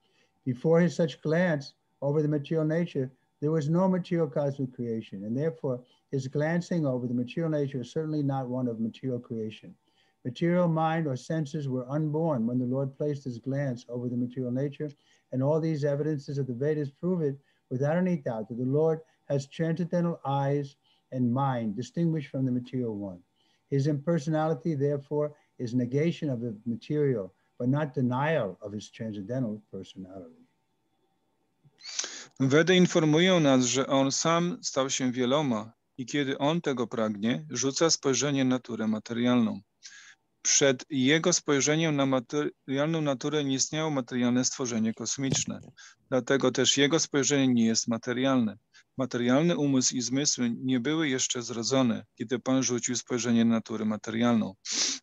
Before his such glance over the material nature, there was no material cosmic creation, and therefore his glancing over the material nature is certainly not one of material creation. Material mind or senses were unborn when the Lord placed his glance over the material nature, and all these evidences of the Vedas prove it without any doubt that the Lord has transcendental eyes and mind distinguished from the material one. His impersonality, therefore, is negation of the material, but not denial of his transcendental personality. Wedy informują nas, że on sam stał się wieloma i kiedy on tego pragnie, rzuca spojrzenie na naturę materialną. Przed jego spojrzeniem na materialną naturę nie istniało materialne stworzenie kosmiczne. Dlatego też jego spojrzenie nie jest materialne. Materialny umysł i zmysły nie były jeszcze zrodzone, kiedy Pan rzucił spojrzenie na naturę materialną.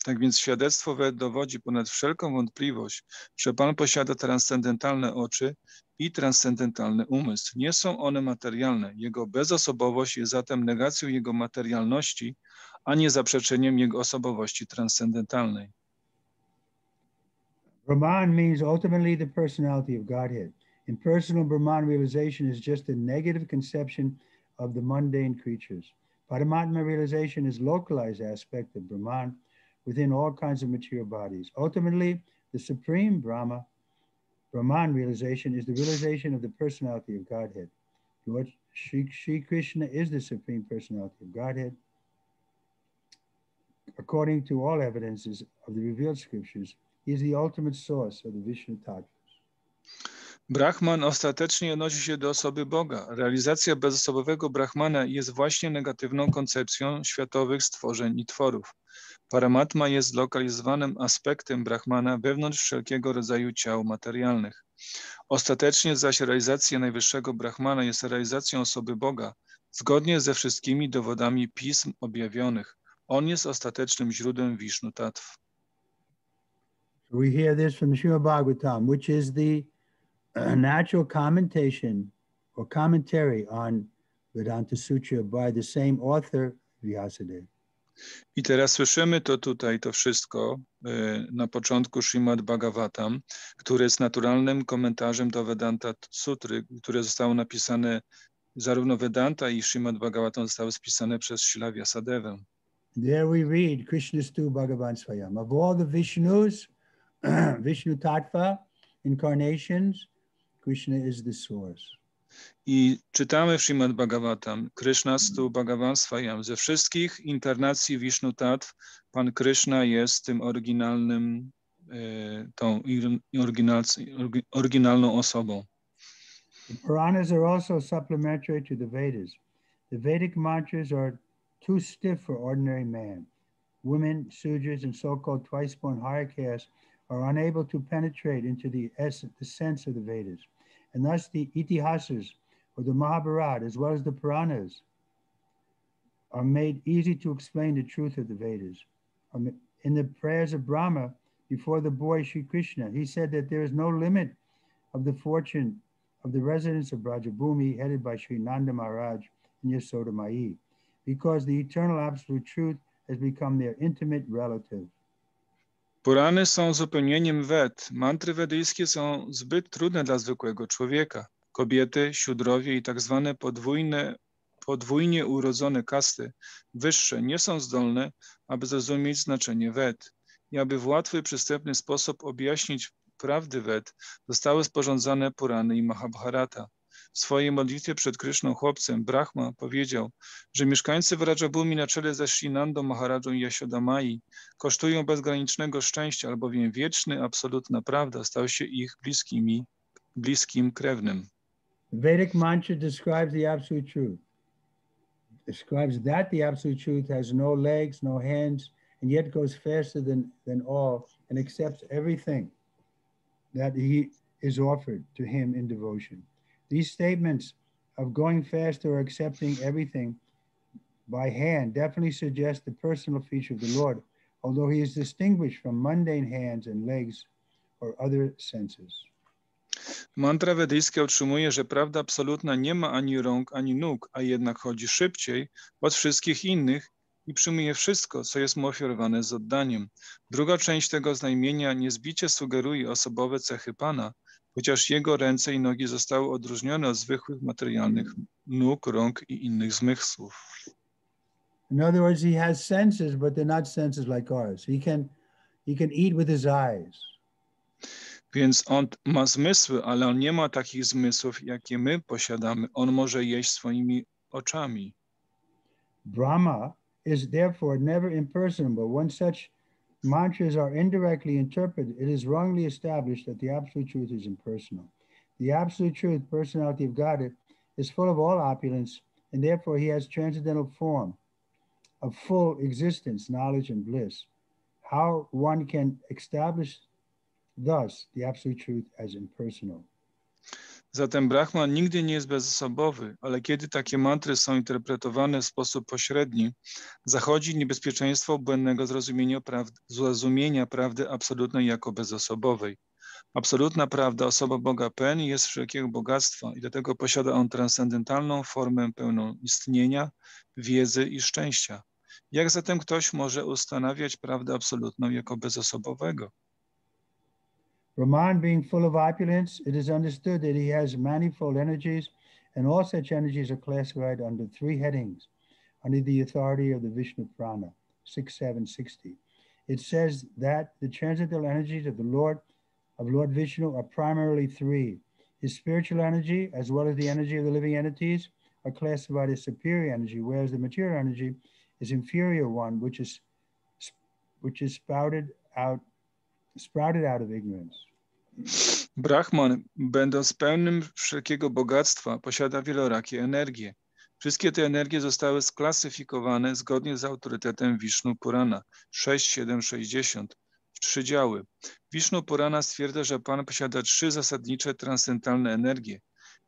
Tak więc świadectwo we dowodzi ponad wszelką wątpliwość, że Pan posiada transcendentalne oczy i transcendentalny umysł. Nie są one materialne. Jego bezosobowość jest zatem negacją jego materialności, a nie zaprzeczeniem jego osobowości transcendentalnej. Brahman means ultimately the personality of Godhead. Impersonal Brahman realization is just a negative conception of the mundane creatures. Paramatma realization is localized aspect of Brahman within all kinds of material bodies. Ultimately, the supreme Brahma, Brahman realization is the realization of the personality of Godhead. Lord Shri, Shri Krishna is the supreme personality of Godhead. According to all evidences of the revealed scriptures, he is the ultimate source of the Vishnu Tattvas. Brahman ostatecznie odnosi się do osoby Boga. Realizacja bezosobowego Brahmana jest właśnie negatywną koncepcją światowych stworzeń i tworów. Paramatma jest zlokalizowanym aspektem Brahmana wewnątrz wszelkiego rodzaju ciał materialnych. Ostatecznie zaś realizacja najwyższego Brahmana jest realizacją osoby Boga, zgodnie ze wszystkimi dowodami pism objawionych. On jest ostatecznym źródłem Vishnu Tattv. We hear this from Srimad Bhagavatam, which is the uh, natural commentation or commentary on Vedanta Sutra by the same author, Vyasadeva. I teraz słyszymy to tutaj, to wszystko y, na początku Srimad Bhagavatam, który jest naturalnym komentarzem do Vedanta Sutry, które zostało napisane, zarówno Vedanta i Srimad Bhagavatam zostały spisane przez Shila Vyasadevę. There we read Krishnastu Bhagavan Swayam. Of all the Vishnus, Vishnu Tattva incarnations, Krishna is the source. I czytamy w Srimad Bhagavatam, Krishna stu Bhagavan Swayam. Ze wszystkich inkarnacji Vishnu Tattv, Pan Krishna jest tym oryginalnym, e, tą oryginalną osobą. The Puranas are also supplementary to the Vedas. The Vedic mantras are too stiff for ordinary man. Women, sudras, and so-called twice-born higher castes are unable to penetrate into the essence, the sense of the Vedas. And thus the Itihasas or the Mahabharata, as well as the Puranas, are made easy to explain the truth of the Vedas. Um, in the prayers of Brahma before the boy Sri Krishna, he said that there is no limit of the fortune of the residents of Brajabhumi headed by Sri Nanda Maharaj and Yasoda Mai, because the eternal absolute truth has become their intimate relative. Purany są uzupełnieniem Wed. Mantry wedyjskie są zbyt trudne dla zwykłego człowieka. Kobiety, siódrowie i tak zwane podwójne, podwójnie urodzone kasty wyższe nie są zdolne, aby zrozumieć znaczenie Wed i aby w łatwy, przystępny sposób objaśnić prawdy Wed, zostały sporządzane Purany i Mahabharata. W swojej modlitwie przed Kryszną chłopcem Brahma powiedział, że mieszkańcy Vrajabhumi na czele ze Shinando Maharają i Yashodamai kosztują bezgranicznego szczęścia, albowiem wieczny, absolutna prawda stał się ich bliskimi, bliskim krewnym. Vedic mantra describes the absolute truth. Describes that the absolute truth has no legs, no hands, and yet goes faster than, than all and accepts everything that he is offered to him in devotion. These statements of going fast or accepting everything by hand definitely suggest the personal feature of the Lord, although he is distinguished from mundane hands and legs or other senses. Mantra wedyjska utrzymuje, że prawda absolutna nie ma ani rąk, ani nóg, a jednak chodzi szybciej od wszystkich innych i przyjmuje wszystko, co jest mu ofiarowane z oddaniem. Druga część tego znamienia niezbicie sugeruje osobowe cechy Pana, chociaż jego ręce i nogi zostały odróżnione od zwykłych materialnych nóg, rąk i innych zmysłów. In other words, he has senses, but they're not senses like ours. He can he can eat with his eyes. Więc on ma zmysły, ale on nie ma takich zmysłów, jakie my posiadamy. On może jeść swoimi oczami. Brahma is therefore never impersonable. When such mantras are indirectly interpreted, it is wrongly established that the absolute truth is impersonal. The absolute truth, personality of God, is full of all opulence, and therefore he has transcendental form of full existence, knowledge, and bliss. How one can establish thus the absolute truth as impersonal. Zatem Brahman nigdy nie jest bezosobowy, ale kiedy takie mantry są interpretowane w sposób pośredni, zachodzi niebezpieczeństwo błędnego zrozumienia, prawdy, zrozumienia prawdy absolutnej jako bezosobowej. Absolutna prawda, osoba Boga Pen jest wszelkiego bogactwa i dlatego posiada on transcendentalną formę pełną istnienia, wiedzy i szczęścia. Jak zatem ktoś może ustanawiać prawdę absolutną jako bezosobowego? Brahman being full of opulence, it is understood that he has manifold energies, and all such energies are classified under three headings under the authority of the Vishnu Purana, 6760. It says that the transcendental energies of the Lord, of Lord Vishnu, are primarily three. His spiritual energy, as well as the energy of the living entities, are classified as superior energy, whereas the material energy is inferior one, which is which is spouted out sprouted out of ignorance. Brahman, będąc pełnym wszelkiego bogactwa, posiada wielorakie energie. Wszystkie te energie zostały sklasyfikowane zgodnie z autorytetem Vishnu Purana 6760 w trzy działy. Vishnu Purana stwierdza, że Pan posiada trzy zasadnicze transcendentalne energie.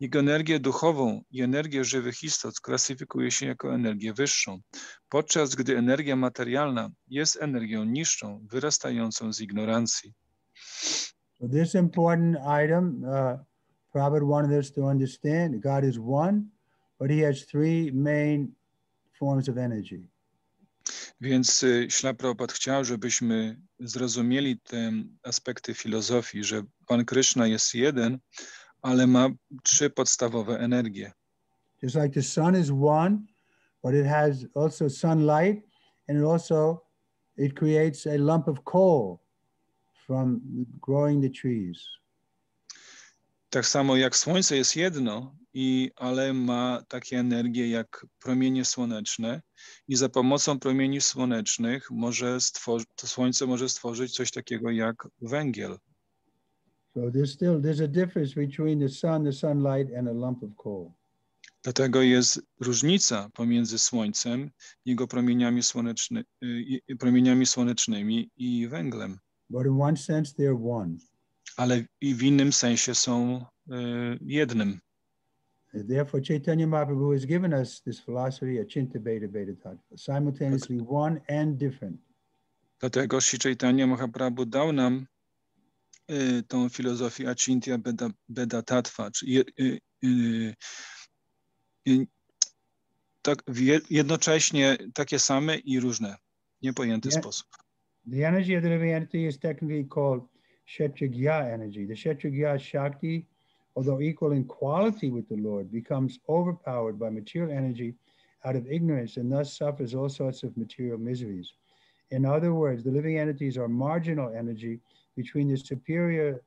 Jego energię duchową i energię żywych istot klasyfikuje się jako energię wyższą, podczas gdy energia materialna jest energią niższą, wyrastającą z ignorancji. So this important item, uh, Prabhupada wanted us to understand God is one, but he has three main forms of energy. Więc y, Śla Prabhupada chciał, żebyśmy zrozumieli te aspekty filozofii, że Pan Krishna jest jeden, ale ma trzy podstawowe energie. Just like the sun is one, but it has also sunlight, and it also it creates a lump of coal from growing the trees. Tak samo jak Słońce jest jedno, i, ale ma takie energie jak promienie słoneczne i za pomocą promieni słonecznych może stworzyć, to Słońce może stworzyć coś takiego jak węgiel. So there's still there's a difference between the sun, the sunlight, and a lump of coal. Dlatego jest różnica pomiędzy Słońcem, jego promieniami, słoneczny, y, promieniami słonecznymi i węglem. But in one sense, they're one. Ale w innym sensie są y, jednym. Therefore, Chaitanya Mahaprabhu has given us this philosophy, Achinta Beta Beta Tattva, simultaneously one and different. Dlatego Sri Chaitanya Mahaprabhu dał nam y, tą filozofię Achintya Beda, Beda Tattva, czyli y, y, y, tak, jednocześnie takie same i różne, niepojęty Yeah. sposób. The energy of the living entity is technically called Kshetragya energy. The Kshetragya Shakti, although equal in quality with the Lord, becomes overpowered by material energy out of ignorance and thus suffers all sorts of material miseries. In other words, the living entities are marginal energy between the superior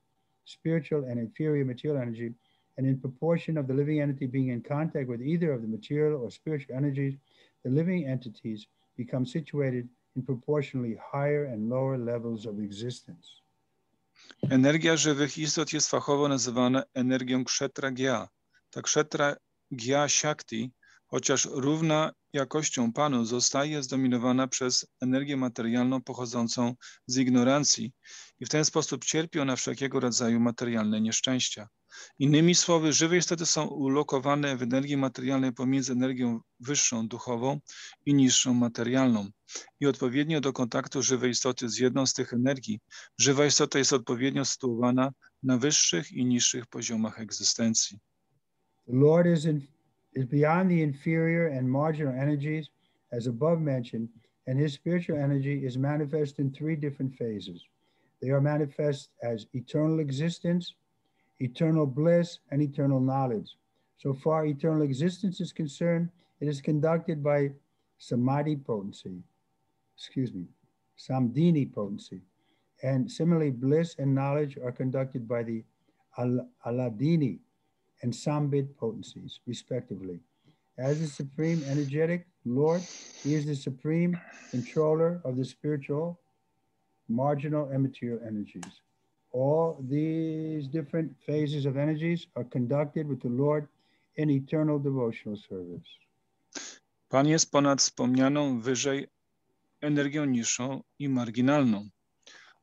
spiritual and inferior material energy. And in proportion of the living entity being in contact with either of the material or spiritual energies, the living entities become situated in proportionally higher and lower levels of existence. Energia żywych istot jest fachowo nazywana energią kshetra gya. Ta kshetra gya shakti, chociaż równa jakością Panu, zostaje zdominowana przez energię materialną pochodzącą z ignorancji i w ten sposób cierpi ona wszelkiego rodzaju materialne nieszczęścia. Innymi słowy, żywe istoty są ulokowane w energii materialnej pomiędzy energią wyższą, duchową i niższą, materialną. I odpowiednio do kontaktu żywej istoty z jedną z tych energii, żywa istota jest odpowiednio sytuowana na wyższych i niższych poziomach egzystencji. The Lord is, is beyond the inferior and marginal energies as above mentioned, and his spiritual energy is manifest in three different phases. They are manifest as eternal existence, eternal bliss, and eternal knowledge. So far, eternal existence is concerned, it is conducted by samadhi potency, excuse me, samdini potency. And similarly, bliss and knowledge are conducted by the al- aladini and sambit potencies, respectively. As the supreme energetic Lord, he is the supreme controller of the spiritual, marginal, and material energies. All these different phases of energies are conducted with the Lord in eternal devotional service. Pan jest ponad wspomnianą wyżej energią niższą i marginalną,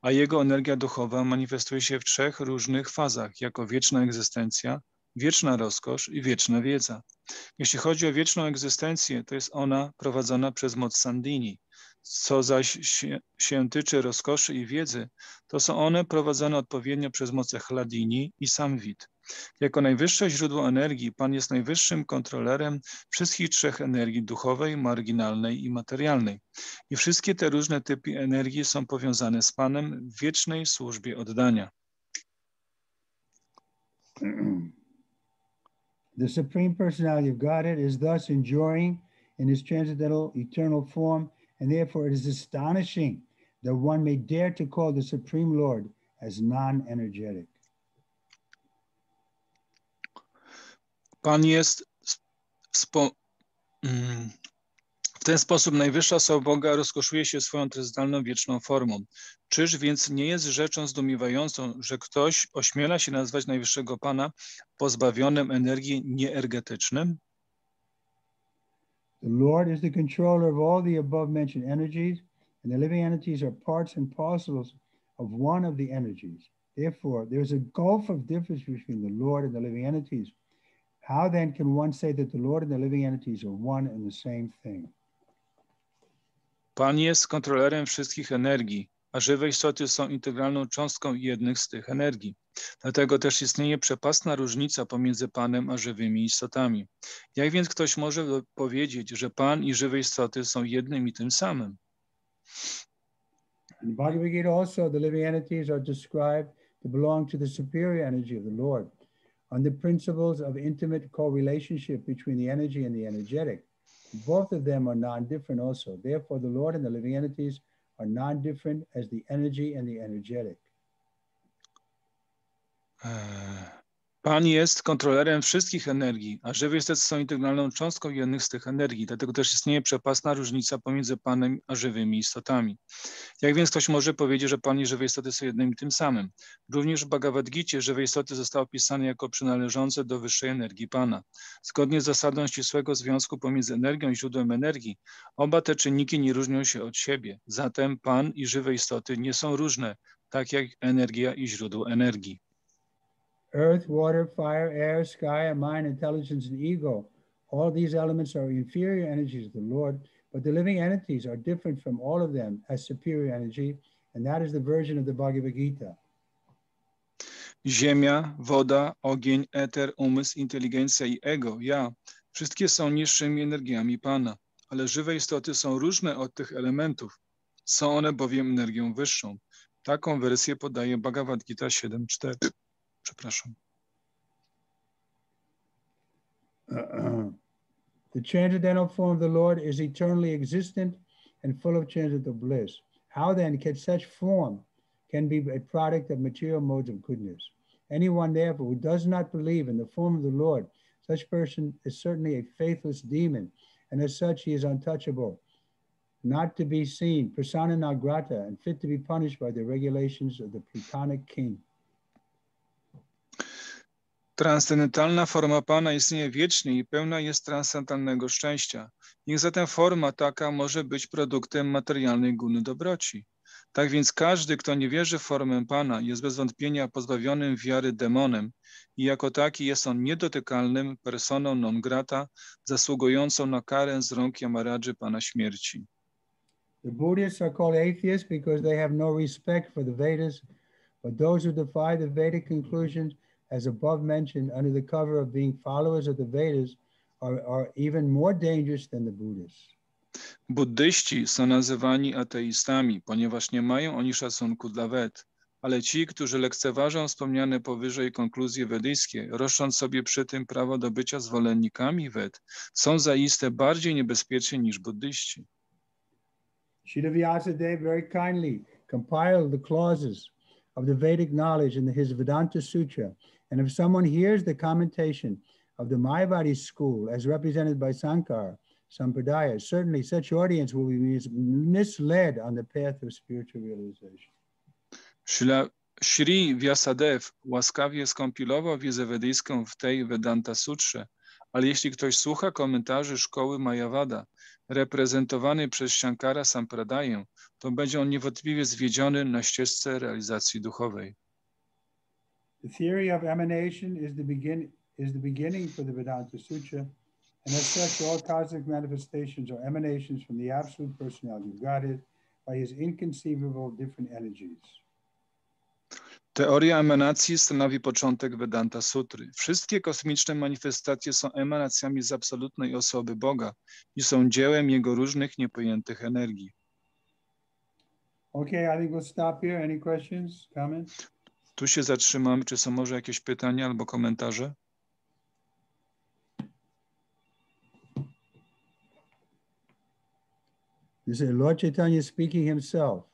a jego energia duchowa manifestuje się w trzech różnych fazach, jako wieczna egzystencja, wieczna rozkosz i wieczna wiedza. Jeśli chodzi o wieczną egzystencję, to jest ona prowadzona przez moc Sandini. Co zaś się, się tyczy rozkoszy i wiedzy, to są one prowadzone odpowiednio przez moce Chladini i Samwit. Jako najwyższe źródło energii, Pan jest najwyższym kontrolerem wszystkich trzech energii duchowej, marginalnej i materialnej. I wszystkie te różne typy energii są powiązane z Panem w wiecznej służbie oddania. The Supreme Personality of Godhead is thus enjoying in his transcendental eternal form, and therefore it is astonishing that one may dare to call the Supreme Lord as non energetic. Pan jest spo, mm, w ten sposób najwyższa osoba Boga rozkoszuje się swoją transcendentalną wieczną formą. Czyż więc nie jest rzeczą zdumiewającą, że ktoś ośmiela się nazwać najwyższego Pana pozbawionym energii nieergetycznym? The Lord is the controller of all the above mentioned energies, and the living entities are parts and parcels of one of the energies. Therefore, there is a gulf of difference between the Lord and the living entities. How then can one say that the Lord and the living entities are one and the same thing? Pan jest kontrolerem wszystkich energii, a żywe istoty są integralną cząstką jednych z tych energii. Dlatego też istnieje przepastna różnica pomiędzy Panem a żywymi istotami. Jak więc ktoś może powiedzieć, że Pan i żywe istoty są jednym i tym samym? In Bhagavad Gita also, the living entities are described to belong to the superior energy of the Lord on the principles of intimate co-relationship between the energy and the energetic. Both of them are non-different also. Therefore, the Lord and the living entities are non-different as the energy and the energetic. Uh, Pan jest kontrolerem wszystkich energii, a żywe istoty są integralną cząstką jednych z tych energii. Dlatego też istnieje przepasna różnica pomiędzy Panem a żywymi istotami. Jak więc ktoś może powiedzieć, że Pan i żywe istoty są jednym i tym samym? Również w Bhagavad Gita żywe istoty zostały opisane jako przynależące do wyższej energii Pana. Zgodnie z zasadą ścisłego związku pomiędzy energią i źródłem energii, oba te czynniki nie różnią się od siebie. Zatem Pan i żywe istoty nie są różne, tak jak energia i źródło energii. Earth, water, fire, air, sky, mind, intelligence, and ego. All these elements are inferior energies of the Lord, but the living entities are different from all of them as superior energy, and that is the version of the Bhagavad Gita. Ziemia, woda, ogień, eter, umysł, inteligencja i ego, ja, wszystkie są niższymi energiami Pana, ale żywe istoty są różne od tych elementów. Są one bowiem energią wyższą. Taką wersję podaje Bhagavad Gita 7.4. Przepraszam. Uh, uh-huh. the transcendental form of the Lord is eternally existent and full of transcendental bliss. How then can such form can be a product of material modes of goodness? Anyone, therefore, who does not believe in the form of the Lord, such person is certainly a faithless demon, and as such he is untouchable, not to be seen, persona non grata, and fit to be punished by the regulations of the Plutonic king. Transcendentalna forma Pana istnieje wiecznie i pełna jest transcendentalnego szczęścia. Niech zatem forma taka może być produktem materialnej guny dobroci. Tak więc każdy, kto nie wierzy w formę Pana, jest bez wątpienia pozbawionym wiary demonem i jako taki jest on niedotykalnym personą non grata, zasługującą na karę z rąk Yamaradży Pana śmierci. The Buddhists are called atheists because they have no respect for the Vedas, but those who defy the Vedic conclusions as above mentioned, under the cover of being followers of the Vedas, are, are even more dangerous than the Buddhists. Buddyści są nazywani ateistami, ponieważ nie mają oni szacunku dla Wed, ale ci, którzy lekceważą wspomniane powyżej konkluzje wedyjskie, roszcząc sobie przy tym prawo do bycia zwolennikami Wed, są zaiste bardziej niebezpieczni niż buddyści. Srila Vyasadeva very kindly compiled the clauses of the Vedic knowledge in his Vedanta Sutra. And if someone hears the commentation of the Mayavadi school as represented by Sankara, Sampradaya, certainly such audience will be mis- misled on the path of spiritual realization. Shri, Shri Vyasadev łaskawie skompilował wiedzę wedyjską w tej Vedanta Sutrze, ale jeśli ktoś słucha komentarzy szkoły Mayavada, reprezentowany przez Shankara Sampradaję, to będzie on niewątpliwie zwiedziony na ścieżce realizacji duchowej. The theory of emanation is the begin is the beginning for the Vedanta Sutra, and as such, all cosmic manifestations are emanations from the absolute personality of Godhead by his inconceivable different energies. Teoria emanacji stanowi początek Vedanta Sutry. Wszystkie kosmiczne manifestacje są emanacjami z absolutnej osoby Boga i są dziełem Jego różnych niepojętych energii. Okay, I think we'll stop here. Any questions, comments? Tu się zatrzymamy. Czy są może jakieś pytania albo komentarze? This is Lord Chaitanya speaking himself.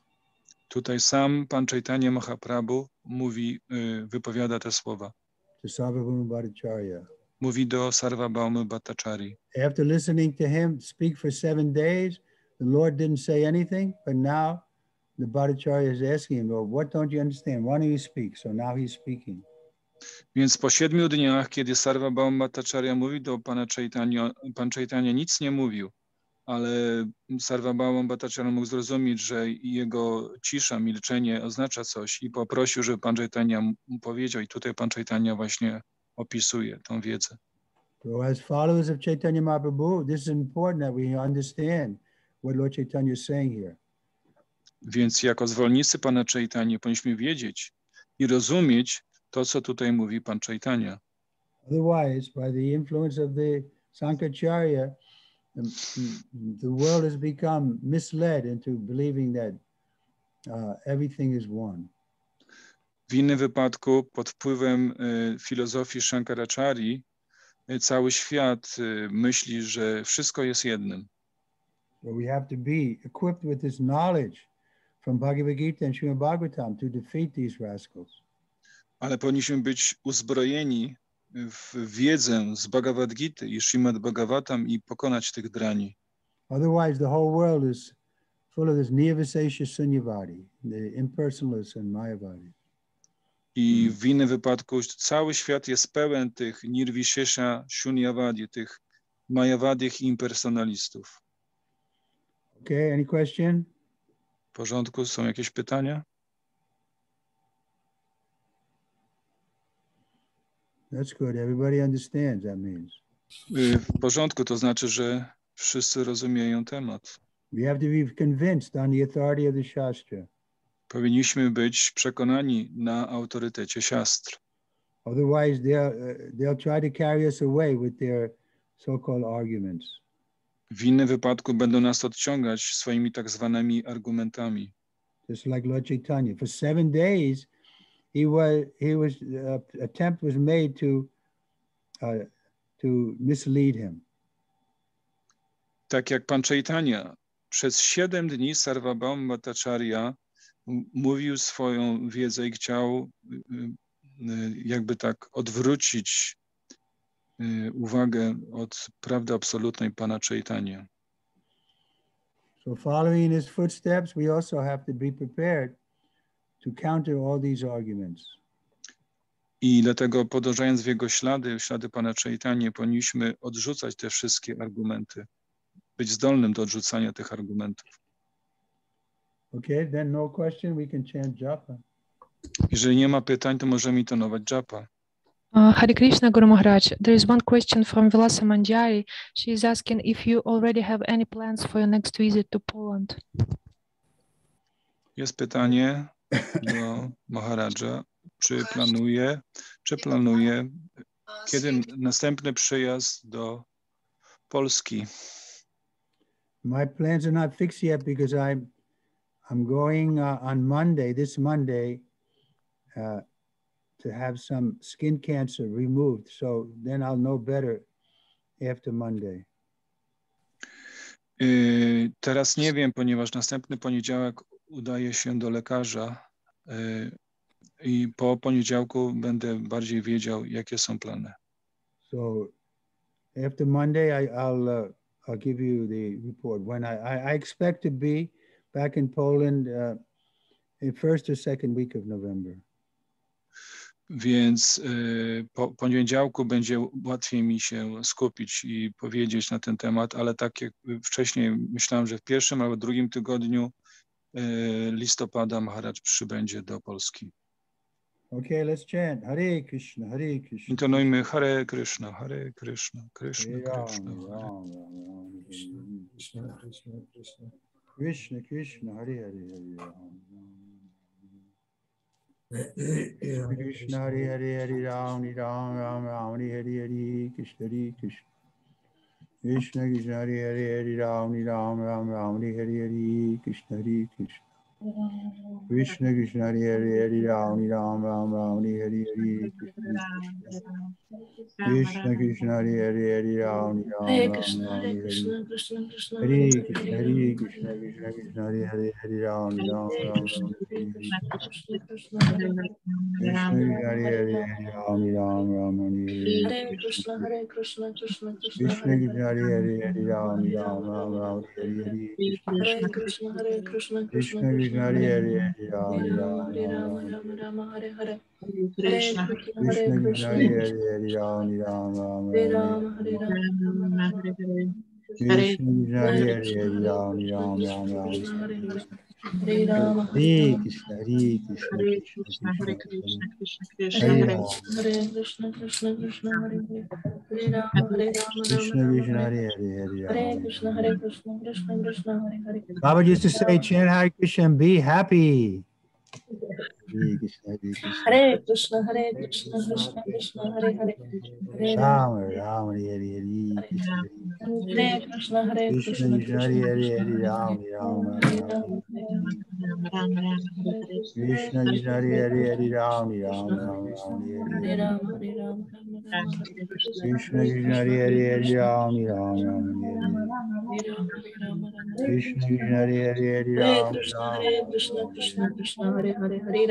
Tutaj sam Pan Chaitanya Mahaprabhu mówi, y, wypowiada te słowa. Mówi do Sarvabhaumy Bhattacharya. After listening to him speak for seven days, the Lord didn't say anything, but now the Bhattacharya is asking him, well, what don't you understand? Why don't you speak? So now he's speaking. Więc po siedmiu dniach, kiedy Sarvabhauma Bhattacharya mówi do Pana Chaitanya, Pan Chaitanya nic nie mówił, ale Sarvabhauma Bhattacharya mógł zrozumieć, że jego cisza, milczenie oznacza coś i poprosił, żeby Pan Chaitanya mu powiedział i tutaj Pan Chaitanya właśnie opisuje tą wiedzę. So as followers of Chaitanya Mahaprabhu, this is important that we understand what Lord Chaitanya is saying here. Więc jako zwolennicy Pana Chaitanya powinniśmy wiedzieć i rozumieć to, co tutaj mówi Pan Chaitanya. Otherwise, by the influence of the Sankaracharya, the, the world has become misled into believing that uh, everything is one. W innym wypadku, pod wpływem y, filozofii Shankaracharyi, y, cały świat y, myśli, że wszystko jest jednym. So we have to be equipped with this knowledge from Bhagavad Gita and Srimad Bhagavatam to defeat these rascals. Ale powinniśmy być uzbrojeni wiedzę z Bhagavad Gita i Srimad Bhagavatam i pokonać tych drani. Otherwise, the whole world is full of this Nirvisesha Sunyavadi, the impersonalists and Mayavadi. I w innym wypadku cały świat jest pełen tych nirvishesha shunyavadi, tych majawadich i impersonalistów. Okay, any question? W porządku, są jakieś pytania? That's good. Everybody understands, that means. Y, W porządku, to znaczy, że wszyscy rozumieją temat. We have to be convinced on the authority of the Shastra. Powinniśmy być przekonani na autorytecie siastr. Otherwise, they'll, uh, they'll try to carry us away with their so-called arguments. W innym wypadku będą nas odciągać swoimi tak zwanymi argumentami. Just like Lord Chaitanya. For seven days, he was, he was, uh, attempt was made to, uh, to mislead him. Tak jak pan Chaitanya, przez siedem dni Sarvabhaum Bhattacharya mówił swoją wiedzę i chciał y, y, jakby tak odwrócić y, uwagę od prawdy absolutnej pana Chaitanya. So following in his footsteps, we also have to be prepared to counter all these arguments. I dlatego podążając w jego ślady, w ślady pana Chaitanya, powinniśmy odrzucać te wszystkie argumenty, być zdolnym do odrzucania tych argumentów. Okay, then no question, we can chant japa. Jeżeli nie ma pytań, to możemy intonować japa. Uh, Hare Krishna Guru Maharaj. There is one question from Vilasa Manjari. She is asking if you already have any plans for your next visit to Poland. Jest pytanie do Maharadża, czy planuje, czy planuje, kiedy następny przyjazd do Polski? My plans are not fixed yet because I'm I'm going uh, on Monday, this Monday, uh, to have some skin cancer removed. So then I'll know better after Monday. Y, Teraz nie wiem, ponieważ następny poniedziałek udaję się do lekarza y, i po poniedziałku będę bardziej wiedział, jakie są plany. So after Monday, I, I'll uh, I'll give you the report when I, I, I expect to be back in Poland uh, in first or second week of November. Więc y, po poniedziałku będzie łatwiej mi się skupić i powiedzieć na ten temat, ale tak jak wcześniej myślałem, że w pierwszym albo drugim tygodniu listopada Maharaj przybędzie do Polski. Okay, let's chant Hare Krishna, Hare Krishna. Intonujmy Hare Krishna, Hare Krishna, Krishna Krishna. Krishna, Krishna, Krishna. Krishna, Krishna, Hare Hare, Hare Krishna, Hare Hare, Hare Ram, Ram, Ram, Hare Hare, Hare Krishna, Hare Krishna. Krishna कृष्ण हरे हरे हरे राम Hare राम राम राम हरे हरे हरे कृष्ण Hare Krishna Krishna, Krishna, Hare Hare, Hare Ram, Ram, Ram, Ram, Hare Hare, Hare Krishna, Krishna. Hare Hare, Hare Ram, Ram, Hare Krishna, Krishna. Krishna Krishna, Krishna, Krishna, Krishna Krishna, Hare Ram, Ram, Ram. Krishna Krishna, Hare Hare Ram, Ram, Ram, Hare Krishna, Hare Krishna, Krishna Krishna, Krishna, Krishna, Hare Hare, Hare Ram, Ram, Ram, Ram, Hare. Hare Krishna, Hare Krishna, Krishna, Krishna Hari Hari Hari Ram Ram Ram Hare Hare. Krishna. Krishna Hari Hari Hari Ram Ram Hare Hare Hare Hare. Hare Rama, Hare Krishna, Hare Krishna, Hare Krishna Krishna, Hare Krishna, Krishna, Krishna Hare Krishna, Hare Ram. Hare Krishna, Krishna Krishna, Hare Hare. Hare Rama, Hare Rama, Krishna, Krishna, Hare Hare Hare, Hare Hare Ram. Krishna, Hare Krishna, Krishna Krishna, Hare Hare. Baba used to say, chant Hare Krishna and be happy. Hare Krishna, Hare Krishna. Hare Krishna, Hare Krishna, Krishna Hare Hare. Hare Hare. Hare Krishna, Hare Krishna, Krishna Hare Hare. Ram, Ram, Ram. Krishna, Krishna, Hare Hare, Hare Ram, Ram, Ram, Hare Hare. Krishna, Krishna, Hare Hare, Hare Ram, Ram, Ram, Hare Hare. Krishna, Krishna, Hare Hare, Hare Ram, Hare Krishna, Krishna, Krishna, Hare Hare,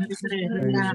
Hare Hare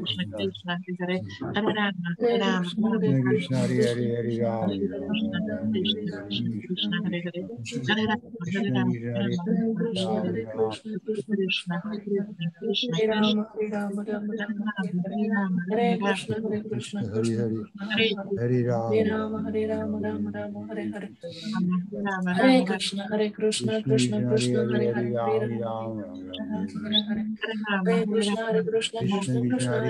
ہر رام ہر رام ہرے ہرے ہرے رام ہرے ہرے ہر رام ہر رام ہرے رام ہرے رام رام رام ہرے ہر ہرے کشن ہرے کشن کشن کشن ہرے ہر ہرے رام ہرے ہر ہرے کشن ہرے کشن کشن کشن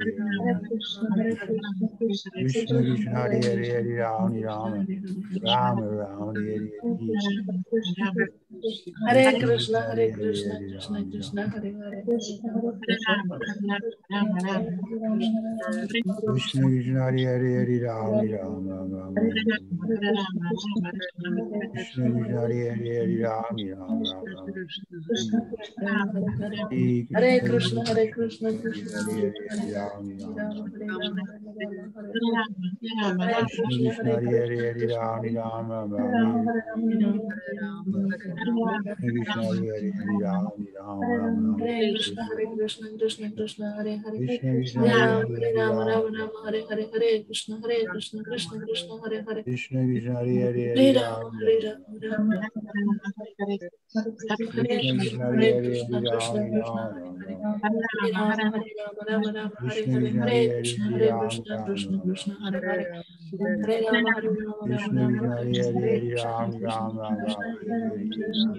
Krishna, Hare Krishna, Hare Krishna, Hare Hare, Hare Rama, Rama Rama, Hare Hare. Hare Krishna Hare Krishna Krishna Krishna Hare Hare Krishna Krishna Hare Hare Hare Ram Ram Ram Ram Krishna Krishna Hare Hare Hare Ram Ram Ram Ram Hare Krishna Hare Krishna Krishna Krishna Hare Hare Hare Ram Ram Ram Ram ہری ہری ہری رام رام رام ہرے کرشن ہرے کرشن کرشن کرشن ہرے ہرے رام رام رام رام ہرے ہرے ہرے کرشن ہرے کرشن کرشن کرشن ہرے ہرے کرشن کرشن ہری ہری ہری رام ہرے رام رام رام ہرے کرشن ہرے کرشن کرشن رام رام رام رام ہرے ہرے ہرے کرشن ہرے کرشن کرشن کرشن ہرے ہرے ہرے رام ہرے رام رام رام ہرے ہرے ہرے رام رام رام رام Krishna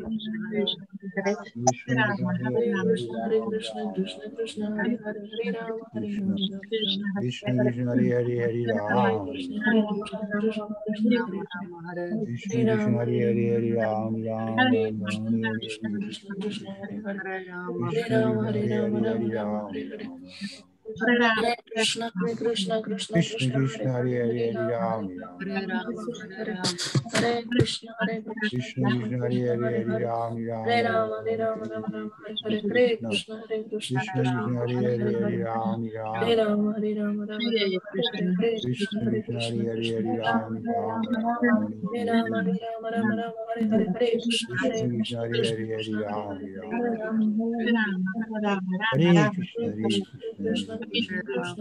Krishna Hare Hare Hare Ram Krishna Krishna Hare Hare Hare Ram Ram Ram Ram Hare Hare Hare Hare Krishna, Hare Krishna, Krishna Krishna, Hare Ram, Hare Krishna, Hare Krishna, Hare Ram, Hare Ram, Hare Ram, Hare Krishna, Hare Krishna, Hare Ram, Hare Ram, Hare Ram, Hare Krishna, Hare Ram, Hare Ram, Ram, Hare Krishna, Hare Krishna,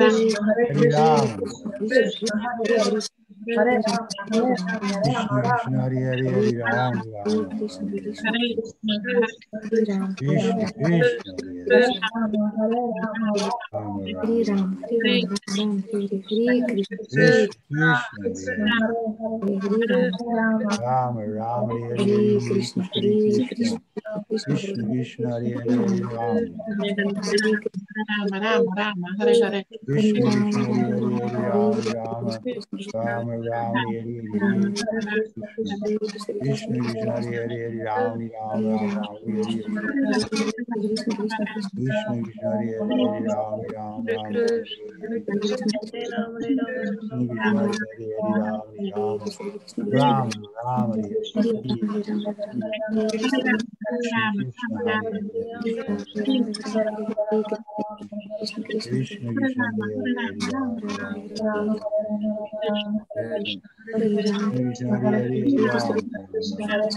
Hare Ram. ہرے ہرے ہرے رام رام Ram Ram Hari Hari Krishna Krishna Hari Hari Ram Ram Ram Hari Hari Krishna Krishna Hari Hari Ram Ram Ram Ram Ram Hari Krishna Krishna Hari Hari Ram Ram Ella es.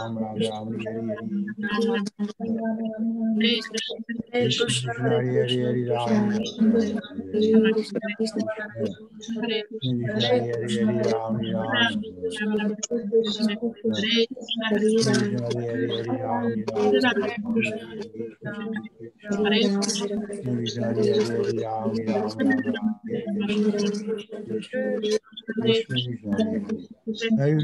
Ram राम Hare कृष्ण हरे हरे हरे राम हरे हरे हरे राम राम हरे हरे हरे राम Ram Amen.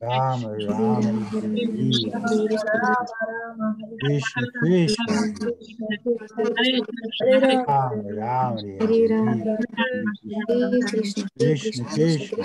Ram, Ram, Krishna, Krishna, Ram, Ram, Krishna, Krishna, Krishna.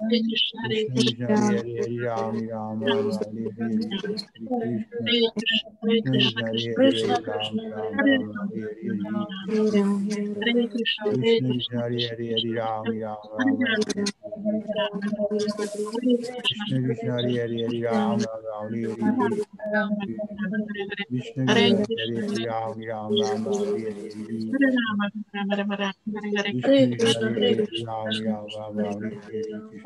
ہری ہری رام رام رام ہری ہری کرشن ہری ہری رام رام رام ہری ہری کرشن ہری ہری ہری رام رام رام کرشن کرشن ہری ہری ہری رام رام رام ہری ہری کرشن ہری ہری رام رام رام ہری ہری کرشن ہری ہری رام رام رام ہری ہری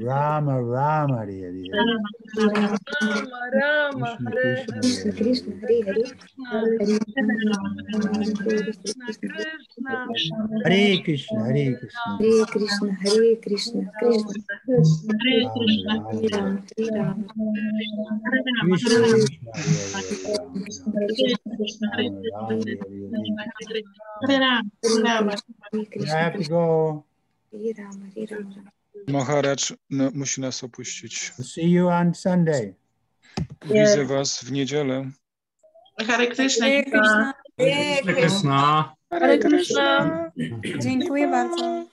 رام رام ہری ہری رام کرشن ہری ہری ہرے کرشن ہرے کرشن ہرے کرشن ہرے کرشن Maharaj no, musi nas opuścić. See you on Sunday. Widzę was w niedzielę. Hare Krishna, Hare Krishna. Krishna. Hare Krishna. Dziękuję bardzo.